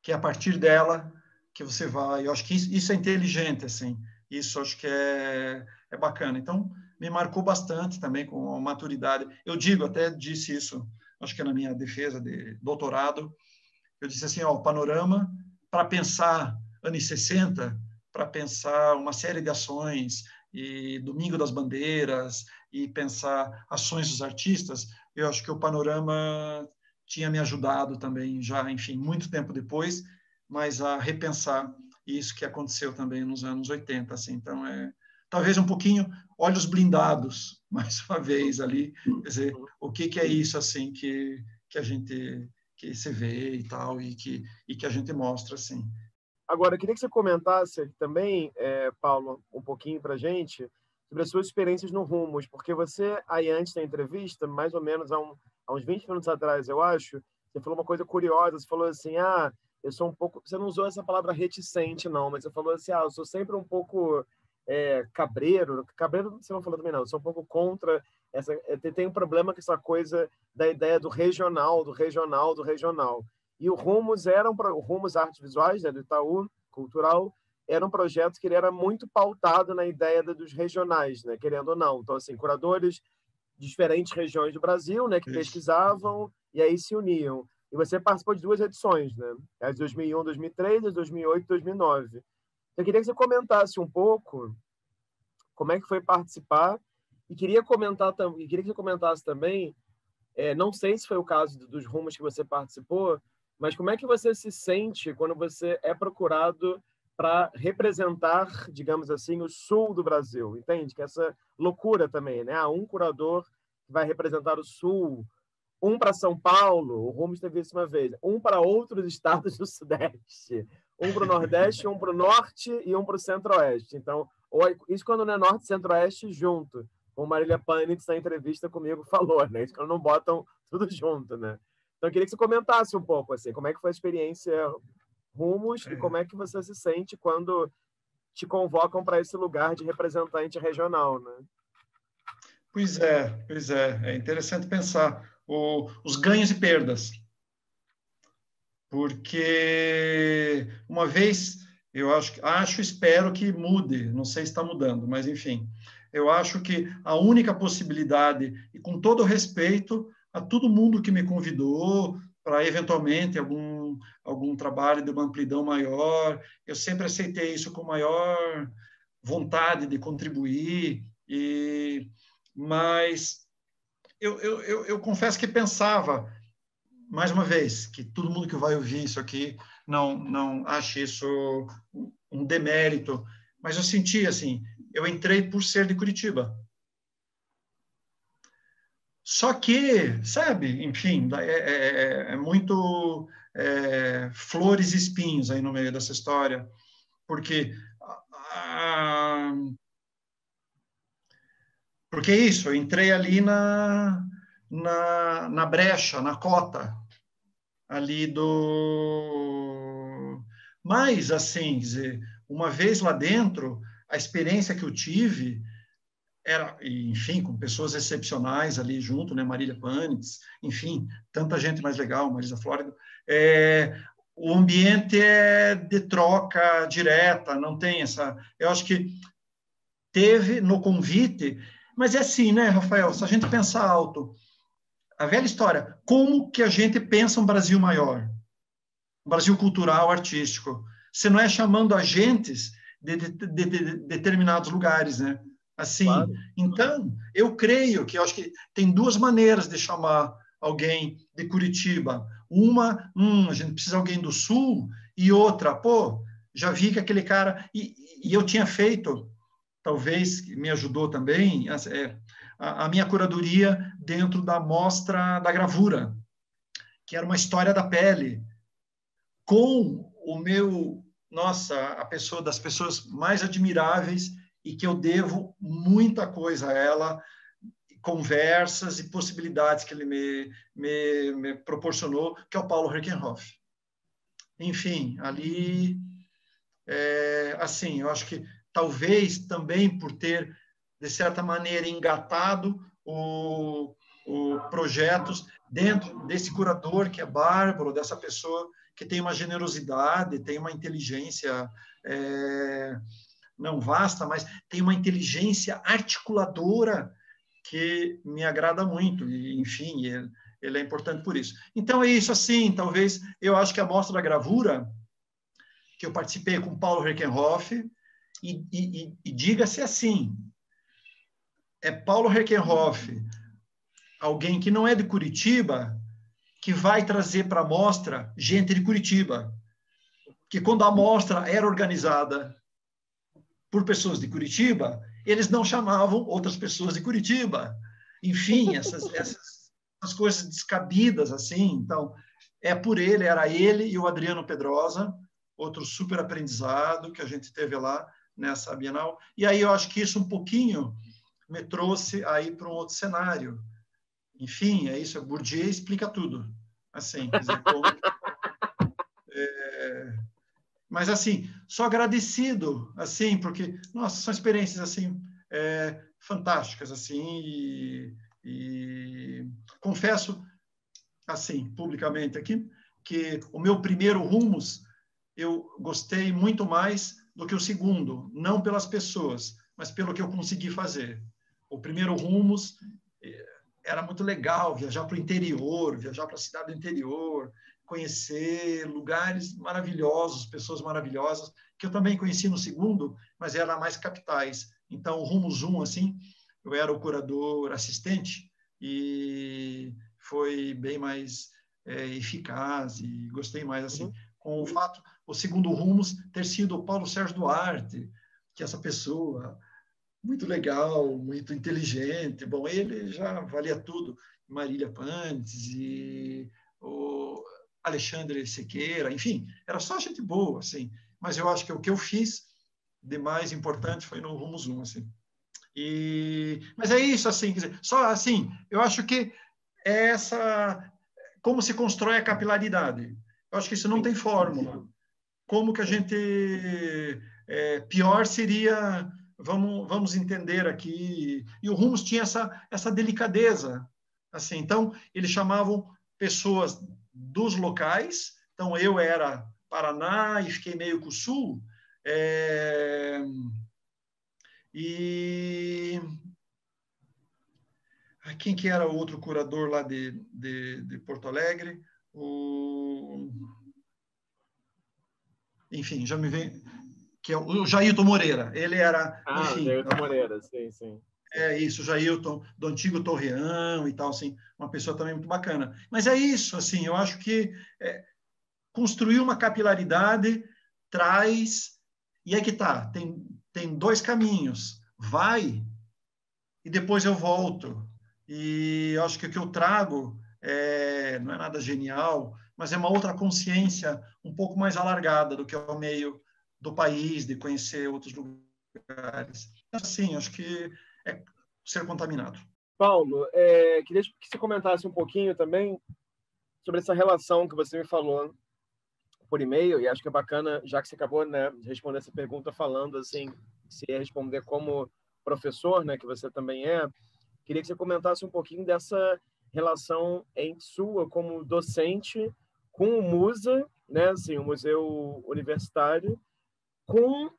[SPEAKER 2] que é a partir dela que você vai. Eu acho que isso, isso é inteligente, assim. Isso acho que é, é bacana. Então, me marcou bastante também com a maturidade. Eu digo, até disse isso, acho que é na minha defesa de doutorado, eu disse assim, ó, panorama para pensar anos 60, para pensar uma série de ações e Domingo das Bandeiras e pensar ações dos artistas, eu acho que o panorama tinha me ajudado também, já, enfim, muito tempo depois, mas a repensar isso que aconteceu também nos anos 80, assim, então é talvez um pouquinho olhos blindados, mais uma vez ali, quer dizer, o que que é isso assim que que a gente que se vê e tal e que e que a gente mostra assim.
[SPEAKER 1] Agora, eu queria que você comentasse também, é, Paulo, um pouquinho para gente sobre as suas experiências no Rumos, porque você aí antes da entrevista, mais ou menos há um há uns 20 minutos atrás, eu acho, você falou uma coisa curiosa, você falou assim, ah, eu sou um pouco, você não usou essa palavra reticente não, mas você falou assim, ah, eu sou sempre um pouco é, cabreiro, cabreiro você não falou também não, eu sou um pouco contra essa, é, tem um problema com essa coisa da ideia do regional, do regional, do regional. E o Rumos era um, o Rumos Artes Visuais, né, do Itaú Cultural, era um projeto que ele era muito pautado na ideia dos regionais, né, querendo ou não. Então, assim, curadores diferentes regiões do Brasil, né, que pesquisavam e aí se uniam. E você participou de duas edições, né? As 2001, 2003, as 2008, 2009. Eu queria que você comentasse um pouco como é que foi participar e queria comentar também, queria que você comentasse também, é, não sei se foi o caso dos rumos que você participou, mas como é que você se sente quando você é procurado para representar, digamos assim, o sul do Brasil, entende? Que essa loucura também, né? Há um curador que vai representar o sul, um para São Paulo, o Rumos teve isso uma vez, um para outros estados do Sudeste, um para o Nordeste, um para o Norte e um para o Centro-Oeste. Então, isso quando não é Norte e Centro-Oeste junto, como Marília Panitz na entrevista comigo falou, né? Isso quando não botam tudo junto, né? Então, eu queria que você comentasse um pouco, assim, como é que foi a experiência rumos é. e como é que você se sente quando te convocam para esse lugar de representante regional, né?
[SPEAKER 2] Pois é, pois é. É interessante pensar o, os ganhos e perdas. Porque uma vez eu acho, acho, espero que mude, não sei se está mudando, mas enfim, eu acho que a única possibilidade, e com todo respeito a todo mundo que me convidou para eventualmente algum algum, trabalho de uma amplidão maior. Eu sempre aceitei isso com maior vontade de contribuir, e mas eu, eu, eu, eu confesso que pensava, mais uma vez, que todo mundo que vai ouvir isso aqui não, não ache isso um demérito, mas eu senti assim, eu entrei por ser de Curitiba. Só que, sabe, enfim, é, é, é, é muito é, flores e espinhos aí no meio dessa história, porque porque é isso, eu entrei ali na, na, na brecha, na cota, ali do. Mas, assim, dizer, uma vez lá dentro, a experiência que eu tive era, enfim, com pessoas excepcionais ali junto, né, Marília Panitz, enfim, tanta gente mais legal, Marisa Flórida, é, o ambiente é de troca direta, não tem essa. Eu acho que teve no convite mas é assim, né, Rafael? Se a gente pensar alto, a velha história, como que a gente pensa um Brasil maior? Um Brasil cultural, artístico. Você não é chamando agentes de, de, de, de determinados lugares, né? Assim, claro. então, eu creio que eu acho que tem duas maneiras de chamar alguém de Curitiba. Uma, hum, a gente precisa de alguém do Sul, e outra, pô, já vi que aquele cara. E, e eu tinha feito talvez me ajudou também é, a, minha curadoria dentro da mostra da gravura, que era uma história da pele, com o meu, nossa, a pessoa das pessoas mais admiráveis e que eu devo muita coisa a ela, conversas e possibilidades que ele me, me, me proporcionou, que é o Paulo Reckenhoff. Enfim, ali, é, assim, eu acho que talvez também por ter, de certa maneira, engatado o, o projetos dentro desse curador que é bárbaro, dessa pessoa que tem uma generosidade, tem uma inteligência é, não vasta, mas tem uma inteligência articuladora que me agrada muito. E, enfim, ele, ele é importante por isso. Então é isso assim. Talvez eu acho que a mostra da gravura que eu participei com Paulo Reckenhoff, e, e, e diga-se assim: é Paulo Reckenhoff, alguém que não é de Curitiba, que vai trazer para a mostra gente de Curitiba. Que quando a mostra era organizada por pessoas de Curitiba, eles não chamavam outras pessoas de Curitiba. Enfim, essas, essas, essas coisas descabidas assim. Então, é por ele, era ele e o Adriano Pedrosa, outro super aprendizado que a gente teve lá nessa Bienal. E aí eu acho que isso um pouquinho me trouxe aí para um outro cenário. Enfim, é isso. Bourdieu explica tudo. Assim, é... mas assim, só agradecido, assim, porque nossa, são experiências assim é, fantásticas, assim, e, e confesso, assim, publicamente aqui, que o meu primeiro Rumos eu gostei muito mais do que o segundo, não pelas pessoas, mas pelo que eu consegui fazer. O primeiro Rumos eh, era muito legal, viajar para o interior, viajar para a cidade do interior, conhecer lugares maravilhosos, pessoas maravilhosas, que eu também conheci no segundo, mas era mais capitais. Então, o Rumos 1, assim, eu era o curador assistente e foi bem mais é, eficaz e gostei mais, assim. Uhum com o fato, o segundo Rumos ter sido o Paulo Sérgio Duarte, que é essa pessoa muito legal, muito inteligente. Bom, ele já valia tudo. Marília Pantes e o Alexandre Sequeira, enfim, era só gente boa, assim. Mas eu acho que o que eu fiz de mais importante foi no Rumos 1, assim. E, mas é isso, assim, dizer, só assim, eu acho que é essa como se constrói a capilaridade. Eu acho que isso não tem fórmula. Como que a gente. É, pior seria. Vamos, vamos entender aqui. E o Rumos tinha essa, essa delicadeza. assim Então, eles chamavam pessoas dos locais. Então, eu era Paraná e fiquei meio com o Sul. É, e quem que era o outro curador lá de, de, de Porto Alegre? o enfim, já me vem que é o Jailton Moreira. Ele era,
[SPEAKER 1] ah, enfim, Jailton Moreira, sim, sim.
[SPEAKER 2] É isso, Jailton, do antigo Torreão e tal, assim, uma pessoa também muito bacana. Mas é isso, assim, eu acho que é, construir uma capilaridade traz e é que tá, tem tem dois caminhos. vai e depois eu volto. E eu acho que o que eu trago é, não é nada genial, mas é uma outra consciência um pouco mais alargada do que é o meio do país, de conhecer outros lugares. Assim, acho que é ser contaminado.
[SPEAKER 1] Paulo, é, queria que você comentasse um pouquinho também sobre essa relação que você me falou por e-mail, e acho que é bacana, já que você acabou né, de responder essa pergunta falando assim, se ia responder como professor, né, que você também é, queria que você comentasse um pouquinho dessa relação em sua como docente com o Musa, né, assim, o Museu Universitário, com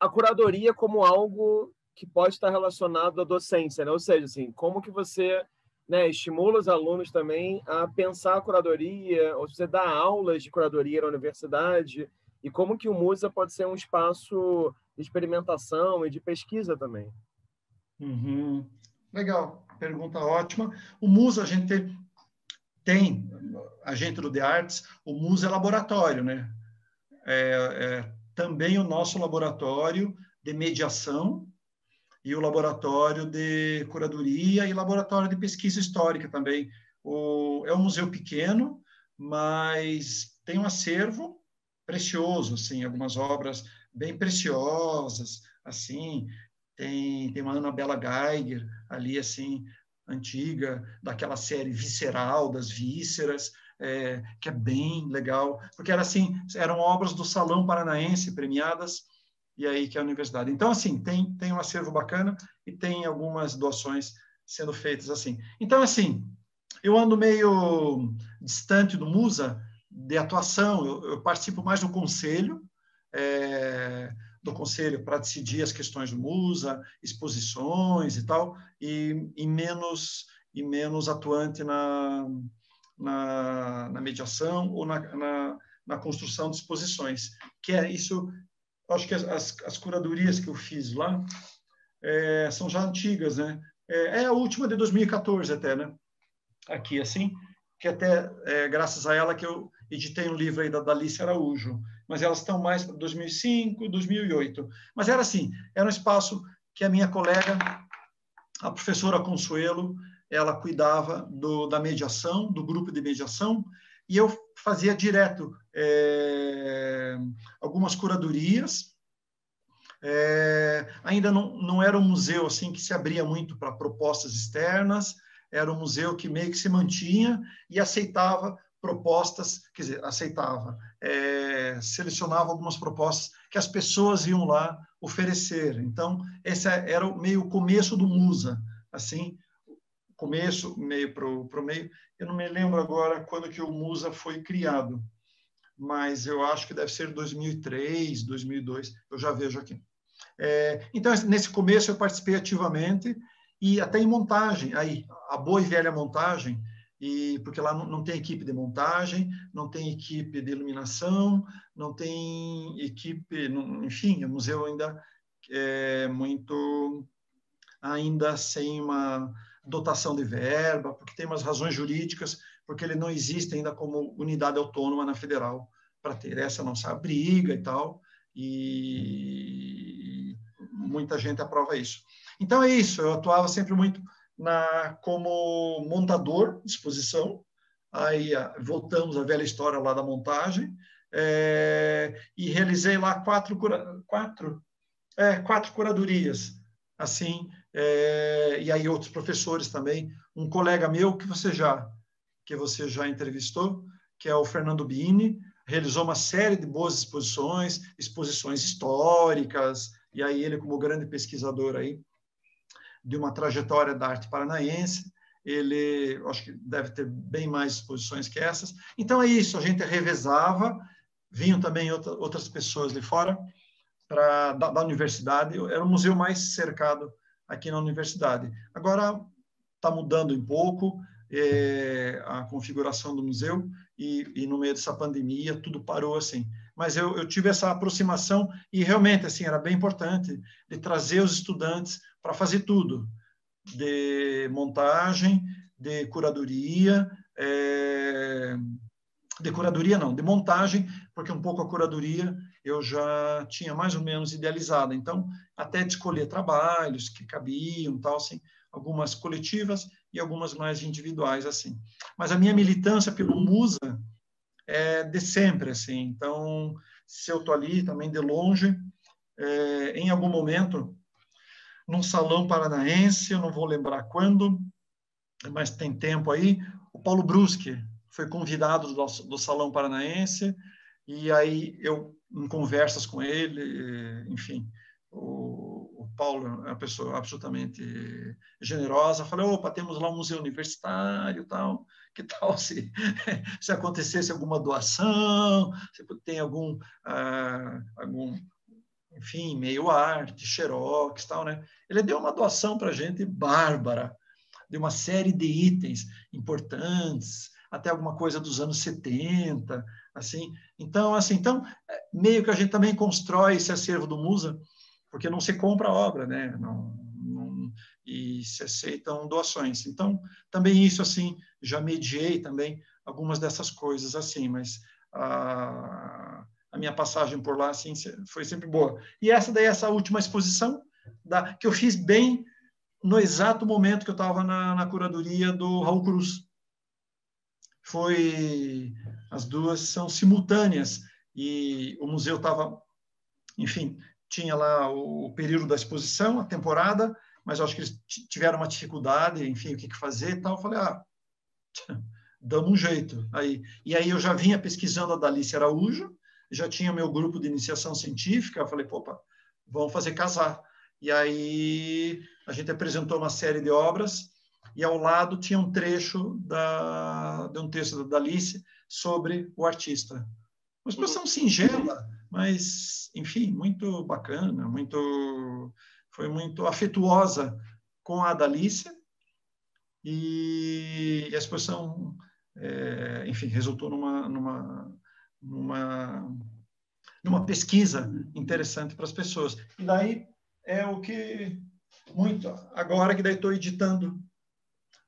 [SPEAKER 1] a curadoria como algo que pode estar relacionado à docência, né? Ou seja, assim, como que você né, estimula os alunos também a pensar a curadoria, ou você dá aulas de curadoria na universidade, e como que o Musa pode ser um espaço de experimentação e de pesquisa também.
[SPEAKER 2] Uhum. Legal, pergunta ótima. O Musa, a gente tem, a gente do The Arts, o Musa é laboratório, né? É, é também o nosso laboratório de mediação e o laboratório de curadoria e laboratório de pesquisa histórica também. O, é um museu pequeno, mas tem um acervo precioso, assim, algumas obras bem preciosas, assim, tem, tem uma Anabela Geiger ali, assim, antiga, daquela série visceral, das vísceras, é, que é bem legal, porque era assim, eram obras do Salão Paranaense premiadas, e aí que é a universidade. Então, assim, tem, tem um acervo bacana e tem algumas doações sendo feitas assim. Então, assim, eu ando meio distante do Musa de atuação, eu, eu participo mais do conselho, é, do conselho para decidir as questões do Musa, exposições e tal, e, e menos e menos atuante na, na, na mediação ou na, na, na, construção de exposições, que é isso acho que as, as, curadorias que eu fiz lá é, são já antigas, né? É, é, a última de 2014 até, né? Aqui, assim, que até, é, graças a ela que eu editei um livro aí da Dalice Araújo, mas elas estão mais para 2005, 2008. Mas era assim, era um espaço que a minha colega, a professora Consuelo, ela cuidava do, da mediação, do grupo de mediação, e eu fazia direto é, algumas curadorias. É, ainda não, não era um museu assim que se abria muito para propostas externas, era um museu que meio que se mantinha e aceitava propostas, quer dizer, aceitava, é, selecionava algumas propostas que as pessoas iam lá oferecer. Então, esse era o meio começo do Musa, assim, começo, meio para o meio. Eu não me lembro agora quando que o Musa foi criado, mas eu acho que deve ser 2003, 2002, eu já vejo aqui. É, então, nesse começo eu participei ativamente e até em montagem, aí, a boa e velha montagem, e porque lá não, não tem equipe de montagem, não tem equipe de iluminação, não tem equipe, não, enfim, o museu ainda é muito, ainda sem uma dotação de verba, porque tem umas razões jurídicas, porque ele não existe ainda como unidade autônoma na federal para ter essa nossa briga e tal, e muita gente aprova isso. Então é isso, eu atuava sempre muito na como montador de exposição, aí voltamos à velha história lá da montagem, é, e realizei lá quatro, quatro, é, quatro curadorias, assim, é, e aí outros professores também. Um colega meu que você já que você já entrevistou, que é o Fernando Bini, realizou uma série de boas exposições, exposições históricas, e aí ele como grande pesquisador aí de uma trajetória da arte paranaense, ele acho que deve ter bem mais exposições que essas. Então é isso, a gente revezava, vinham também outra, outras pessoas de fora para da, da universidade, era um museu mais cercado aqui na universidade. Agora está mudando um pouco é, a configuração do museu e, e, no meio dessa pandemia tudo parou assim. Mas eu, eu tive essa aproximação e realmente assim era bem importante de trazer os estudantes para fazer tudo, de montagem, de curadoria, é, de curadoria não, de montagem, porque um pouco a curadoria eu já tinha mais ou menos idealizada. Então, até de escolher trabalhos que cabiam, tal, assim, algumas coletivas e algumas mais individuais, assim. Mas a minha militância pelo Musa é de sempre, assim. Então, se eu tô ali também de longe, é, em algum momento, num salão paranaense, eu não vou lembrar quando, mas tem tempo aí, o Paulo Brusque foi convidado do, do Salão Paranaense, e aí eu, em conversas com ele, enfim, o, o Paulo é uma pessoa absolutamente generosa, falei, opa, temos lá um museu universitário tal, que tal se, se acontecesse alguma doação, se tem algum, ah, algum enfim, meio arte, xerox, tal, né? Ele deu uma doação para a gente bárbara, de uma série de itens importantes, até alguma coisa dos anos 70, assim. Então, assim, então, é, meio que a gente também constrói esse acervo do Musa, porque não se compra obra, né? Não, não, e se aceitam doações. Então, também isso, assim, já mediei também algumas dessas coisas, assim, mas a, a minha passagem por lá, assim, foi sempre boa. E essa daí, essa última exposição, da, que eu fiz bem no exato momento que eu estava na, na curadoria do Raul Cruz. Foi, as duas são simultâneas, e o museu estava, enfim, tinha lá o, período da exposição, a temporada, mas acho que eles tiveram uma dificuldade, enfim, o que, que fazer e tal. Eu falei, ah, damos um jeito. Aí, e aí eu já vinha pesquisando a Dalice Araújo, já tinha meu grupo de iniciação científica, eu falei, opa, vamos fazer casar. E aí a gente apresentou uma série de obras e ao lado tinha um trecho da, de um texto da Dalice sobre o artista. Uma expressão singela, mas, enfim, muito bacana, muito foi muito afetuosa com a Dalícia e a exposição, é, enfim, resultou numa, numa, numa, numa pesquisa interessante para as pessoas. E daí é o que muito agora que daí estou editando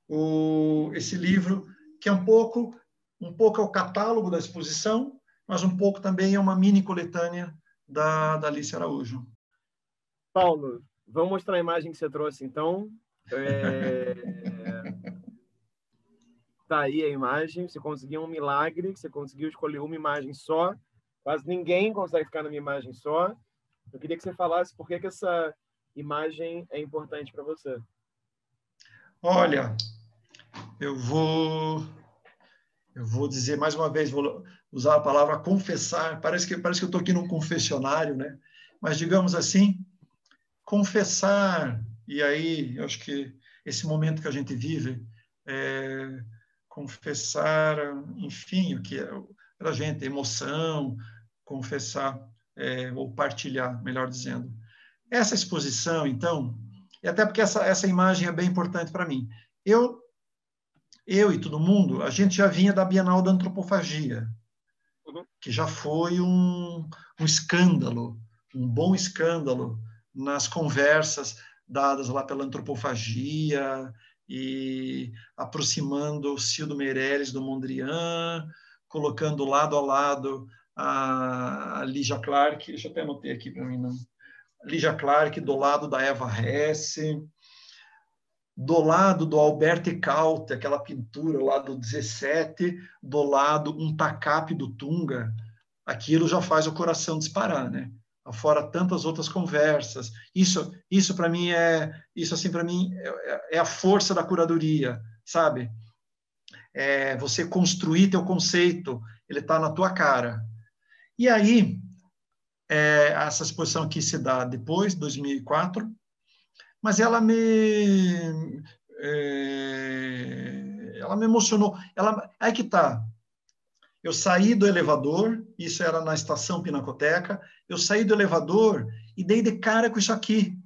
[SPEAKER 2] o, esse livro que é um pouco um pouco é o catálogo da exposição mas um pouco também é uma mini coletânea da, da Alice Araújo.
[SPEAKER 1] Paulo, vamos mostrar a imagem que você trouxe, então. É... tá aí a imagem. Você conseguiu um milagre, você conseguiu escolher uma imagem só. Quase ninguém consegue ficar numa imagem só. Eu queria que você falasse por que, que essa imagem é importante para você.
[SPEAKER 2] Olha, eu vou eu vou dizer mais uma vez, vou usar a palavra confessar. Parece que parece que eu estou aqui num confessionário, né? Mas digamos assim, confessar. E aí, eu acho que esse momento que a gente vive, é, confessar, enfim, o que é para a gente emoção, confessar é, ou partilhar, melhor dizendo. Essa exposição, então, e até porque essa, essa imagem é bem importante para mim. Eu eu e todo mundo, a gente já vinha da Bienal da Antropofagia. Que já foi um, um escândalo, um bom escândalo nas conversas dadas lá pela antropofagia e aproximando o Cildo Meirelles do Mondrian, colocando lado a lado a Lígia Clark, deixa eu até anotar aqui para mim, não. Lígia Clark do lado da Eva Hesse, do lado do Alberto Caute, aquela pintura lá do 17, do lado um tacape do Tunga, aquilo já faz o coração disparar, né? Fora tantas outras conversas. Isso, isso para mim é, isso assim para mim é, é, a força da curadoria, sabe? É você construir teu conceito, ele está na tua cara. E aí, é, essa exposição aqui se dá depois, 2004, mas ela me é, ela me emocionou. Ela, aí que tá. Eu saí do elevador, isso era na estação Pinacoteca, eu saí do elevador e dei de cara com isso aqui.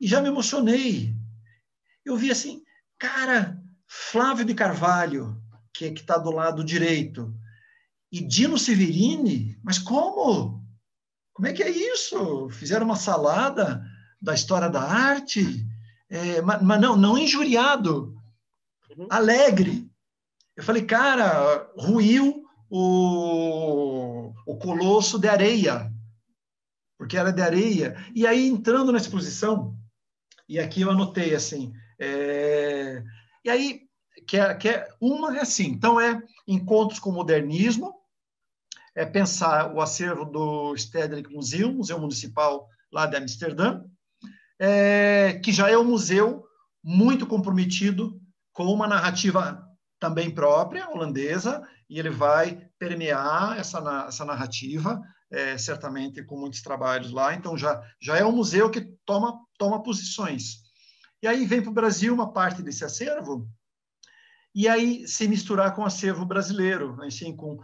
[SPEAKER 2] E já me emocionei. Eu vi assim, cara, Flávio de Carvalho, que é está do lado direito, e Dino Severini, mas como? Como é que é isso? Fizeram uma salada da história da arte, é, mas, mas, não, não injuriado, uhum. alegre. Eu falei, cara, ruiu o, o colosso de areia. porque era de areia. E aí, entrando na exposição, e aqui eu anotei assim, é... e aí, que é, que é, uma é assim, então é encontros com o modernismo, é pensar o acervo do Stedelijk Museum, Museu Municipal lá de Amsterdã, é, que já é um museu muito comprometido com uma narrativa também própria, holandesa, e ele vai permear essa, essa narrativa, é, certamente com muitos trabalhos lá. Então, já, já é um museu que toma, toma posições. E aí vem para o Brasil uma parte desse acervo, e aí se misturar com o acervo brasileiro, assim, com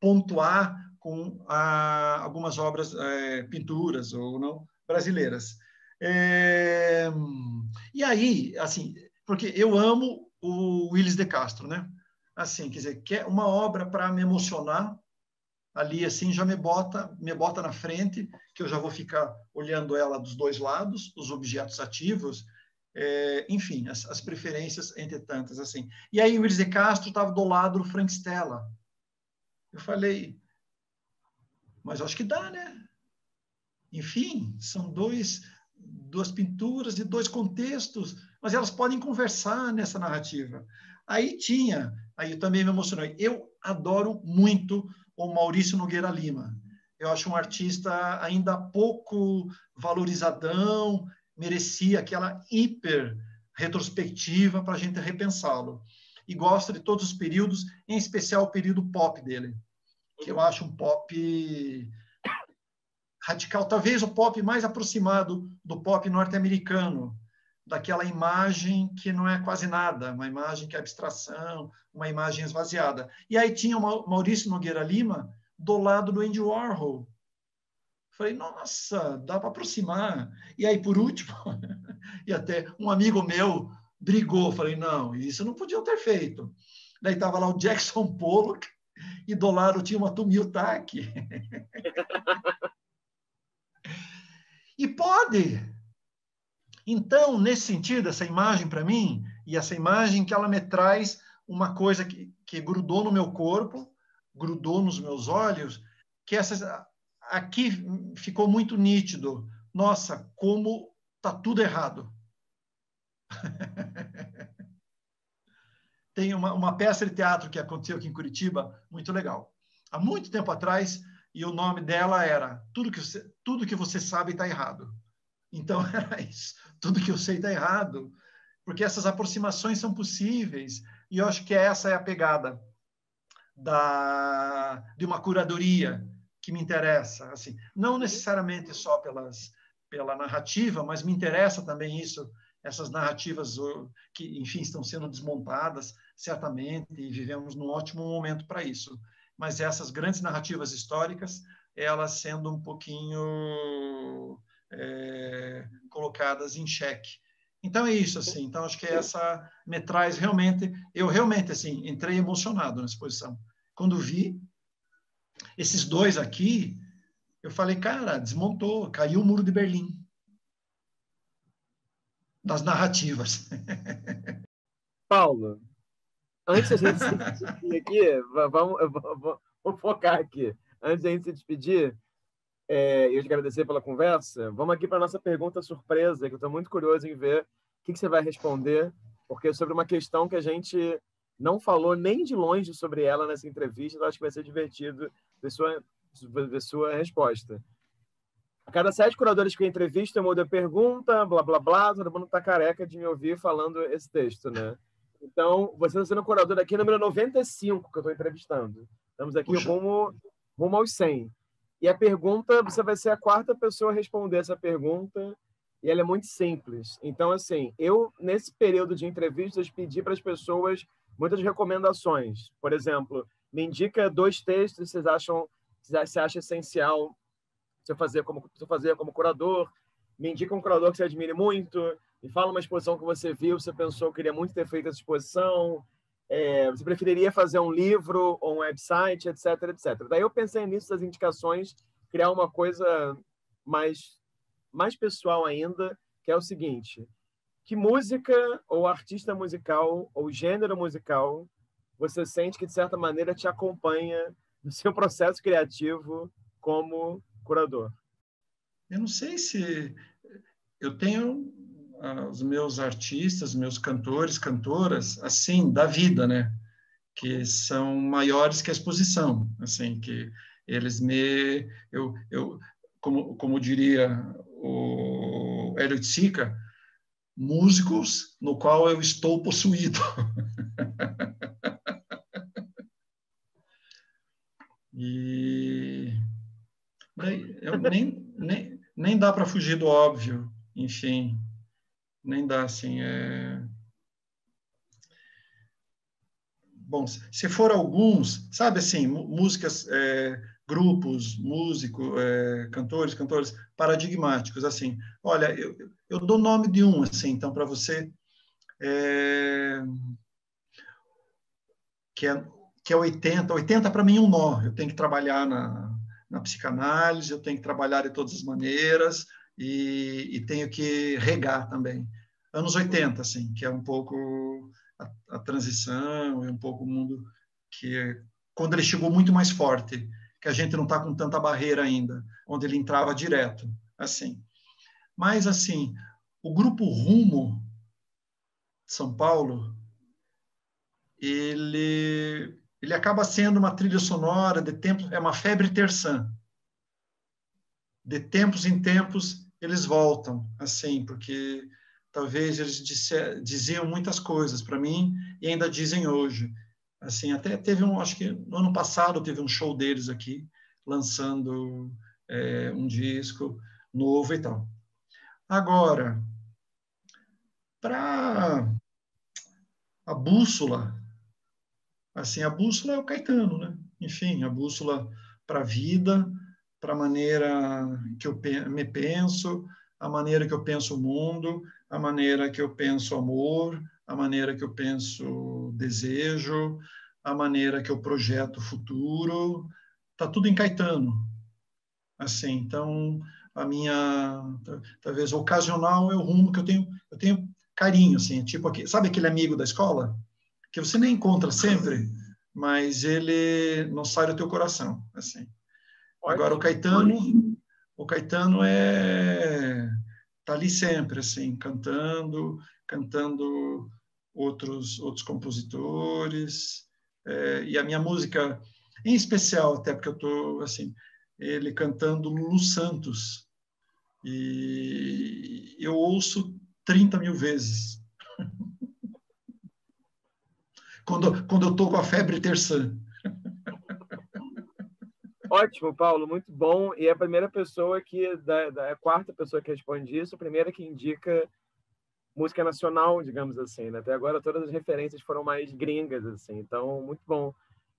[SPEAKER 2] pontuar com a, algumas obras, é, pinturas ou não brasileiras. É, e aí, assim, porque eu amo o Willis de Castro, né? Assim, quer dizer, que é uma obra para me emocionar, ali assim já me bota, me bota na frente, que eu já vou ficar olhando ela dos dois lados, os objetos ativos, é, enfim, as, as, preferências entre tantas assim. E aí o Willis de Castro estava do lado do Frank Stella. Eu falei, mas acho que dá, né? Enfim, são dois duas pinturas de dois contextos, mas elas podem conversar nessa narrativa. Aí tinha, aí eu também me emocionei. Eu adoro muito o Maurício Nogueira Lima. Eu acho um artista ainda pouco valorizadão, merecia aquela hiper retrospectiva para a gente repensá-lo. E gosto de todos os períodos, em especial o período pop dele, que eu acho um pop radical, talvez o pop mais aproximado do pop norte-americano, daquela imagem que não é quase nada, uma imagem que é abstração, uma imagem esvaziada. E aí tinha o Maurício Nogueira Lima do lado do Andy Warhol. Falei, nossa, dá para aproximar. E aí, por último, e até um amigo meu brigou. Falei, não, isso não podiam ter feito. Daí estava lá o Jackson Pollock e do lado tinha uma Tumiltaki. e pode, então, nesse sentido, essa imagem para mim, e essa imagem que ela me traz uma coisa que, que grudou no meu corpo, grudou nos meus olhos, que essa, aqui ficou muito nítido. Nossa, como tá tudo errado. Tem uma, uma peça de teatro que aconteceu aqui em Curitiba, muito legal. Há muito tempo atrás, e o nome dela era Tudo que você, tudo que você sabe está errado. Então, era isso. Tudo que eu sei está errado, porque essas aproximações são possíveis. E eu acho que essa é a pegada da, de uma curadoria que me interessa. Assim, não necessariamente só pelas, pela narrativa, mas me interessa também isso, essas narrativas que, enfim, estão sendo desmontadas, certamente, e vivemos num ótimo momento para isso. Mas essas grandes narrativas históricas, elas sendo um pouquinho é, colocadas em xeque. Então é isso assim. Então acho que essa me traz realmente, eu realmente assim entrei emocionado na exposição. Quando vi esses dois aqui, eu falei, cara, desmontou, caiu o muro de Berlim das narrativas.
[SPEAKER 1] Paulo, antes de a gente se despedir aqui, vamos, vamos, vamos focar aqui. Antes de a gente se despedir, é, eu te agradecer pela conversa. Vamos aqui para a nossa pergunta surpresa, que eu estou muito curioso em ver o que, que, você vai responder, porque é sobre uma questão que a gente não falou nem de longe sobre ela nessa entrevista, eu acho que vai ser divertido ver sua, ver sua resposta. A cada sete curadores que eu entrevisto, eu mudo a pergunta, blá, blá, blá, todo mundo está careca de me ouvir falando esse texto, né? Então, você está sendo o curador aqui número 95 que eu estou entrevistando. Estamos aqui rumo, rumo aos 100. E a pergunta, você vai ser a quarta pessoa a responder essa pergunta, e ela é muito simples. Então, assim, eu, nesse período de entrevistas, pedi para as pessoas muitas recomendações. Por exemplo, me indica dois textos que vocês acham, você acha essencial você fazer como, você fazer como curador. Me indica um curador que você admire muito. Me fala uma exposição que você viu, você pensou que queria muito ter feito essa exposição. É, você preferiria fazer um livro ou um website, etc, etc. Daí eu pensei nisso, das indicações, criar uma coisa mais, mais pessoal ainda, que é o seguinte: que música ou artista musical ou gênero musical você sente que de certa maneira te acompanha no seu processo criativo como curador?
[SPEAKER 2] eu não sei se eu tenho uh, os meus artistas, meus cantores, cantoras, assim, da vida, né? Que são maiores que a exposição, assim, que eles me, eu, eu como, como diria o Hélio Sica, músicos no qual eu estou possuído. e eu nem, nem, nem dá para fugir do óbvio, enfim, nem dá assim. É... Bom, se for alguns, sabe assim, músicas, é, grupos, músicos, é, cantores, cantores paradigmáticos, assim. Olha, eu, eu dou o nome de um, assim, então, para você, é, que, é, que é 80. 80 para mim é um nó. Eu tenho que trabalhar na, na psicanálise, eu tenho que trabalhar de todas as maneiras e, e tenho que regar também. Anos 80, assim, que é um pouco a, a transição, é um pouco o mundo que quando ele chegou muito mais forte, que a gente não está com tanta barreira ainda, onde ele entrava direto, assim. Mas, assim, o grupo Rumo São Paulo, ele ele acaba sendo uma trilha sonora de tempos, é uma febre terçã. De tempos em tempos eles voltam, assim, porque talvez eles diziam muitas coisas para mim e ainda dizem hoje. Assim, até teve um, acho que no ano passado teve um show deles aqui, lançando é, um disco novo e tal. Agora, para a bússola, assim, a bússola é o Caetano, né? Enfim, a bússola para a vida, para a maneira que eu me penso, a maneira que eu penso o mundo, a maneira que eu penso amor, a maneira que eu penso desejo, a maneira que eu projeto o futuro, tá tudo em Caetano. Assim, então a minha talvez ocasional é o rumo que eu tenho, eu tenho carinho assim, tipo aqui, sabe aquele amigo da escola? que você nem encontra sempre, mas ele não sai do teu coração, assim. Agora o Caetano, o Caetano é tá ali sempre assim, cantando, cantando outros outros compositores, é, e a minha música em especial, até porque eu tô assim, ele cantando Lulu Santos. E eu ouço 30 mil vezes quando, quando eu estou com a febre terçã.
[SPEAKER 1] Ótimo, Paulo, muito bom. E é a primeira pessoa que, da, da, é a quarta pessoa que responde isso, a primeira que indica música nacional, digamos assim. Né? Até agora todas as referências foram mais gringas, assim. Então, muito bom.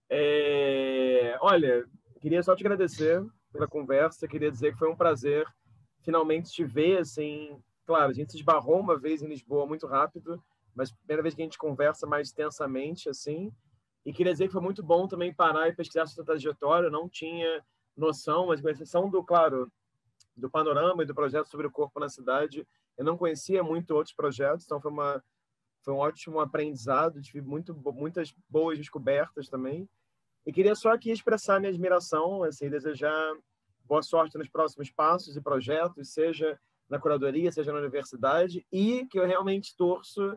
[SPEAKER 1] É... Olha, queria só te agradecer pela conversa, queria dizer que foi um prazer finalmente te ver, assim. Claro, a gente se esbarrou uma vez em Lisboa muito rápido, mas primeira vez que a gente conversa mais extensamente, assim. E queria dizer que foi muito bom também parar e pesquisar sua trajetória. Eu não tinha noção, mas com exceção do, claro, do panorama e do projeto sobre o corpo na cidade, eu não conhecia muito outros projetos, então foi uma foi um ótimo aprendizado, tive muito muitas boas descobertas também. E queria só aqui expressar minha admiração, assim, desejar boa sorte nos próximos passos e projetos, seja na curadoria, seja na universidade, e que eu realmente torço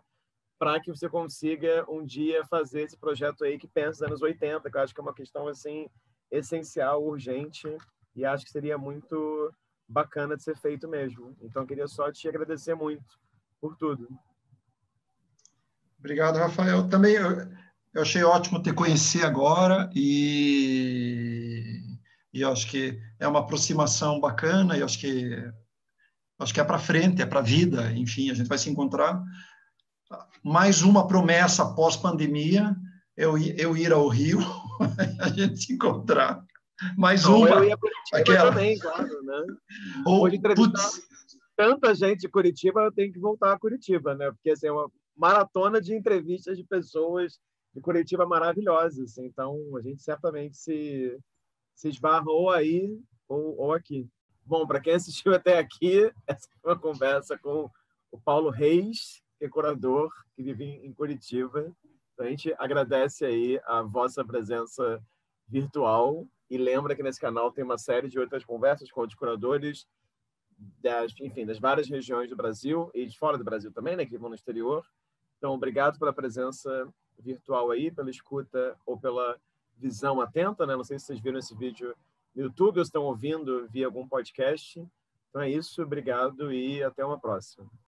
[SPEAKER 1] para que você consiga um dia fazer esse projeto aí que pensa nos anos 80, que eu acho que é uma questão assim essencial, urgente e acho que seria muito bacana de ser feito mesmo. Então queria só te agradecer muito por tudo.
[SPEAKER 2] Obrigado, Rafael. Também eu, achei ótimo te conhecer agora e e acho que é uma aproximação bacana e acho que acho que é para frente, é para a vida, enfim, a gente vai se encontrar mais uma promessa pós-pandemia, eu, eu ir ao Rio, a gente se encontrar. Mais Não, uma.
[SPEAKER 1] Eu ia Curitiba aquela. também, claro, né? Ou, Hoje putz... tanta gente de Curitiba, eu tenho que voltar a Curitiba, né? Porque assim, é uma maratona de entrevistas de pessoas de Curitiba maravilhosas. Assim. Então, a gente certamente se, se esbarra ou aí ou, ou aqui. Bom, para quem assistiu até aqui, essa foi uma conversa com o Paulo Reis, que curador, que vive em Curitiba. Então, a gente agradece aí a vossa presença virtual e lembra que nesse canal tem uma série de outras conversas com outros curadores das, enfim, das várias regiões do Brasil e de fora do Brasil também, né, que vão no exterior. Então, obrigado pela presença virtual aí, pela escuta ou pela visão atenta, né? Não sei se vocês viram esse vídeo no YouTube ou estão ouvindo via algum podcast. Então é isso, obrigado e até uma próxima.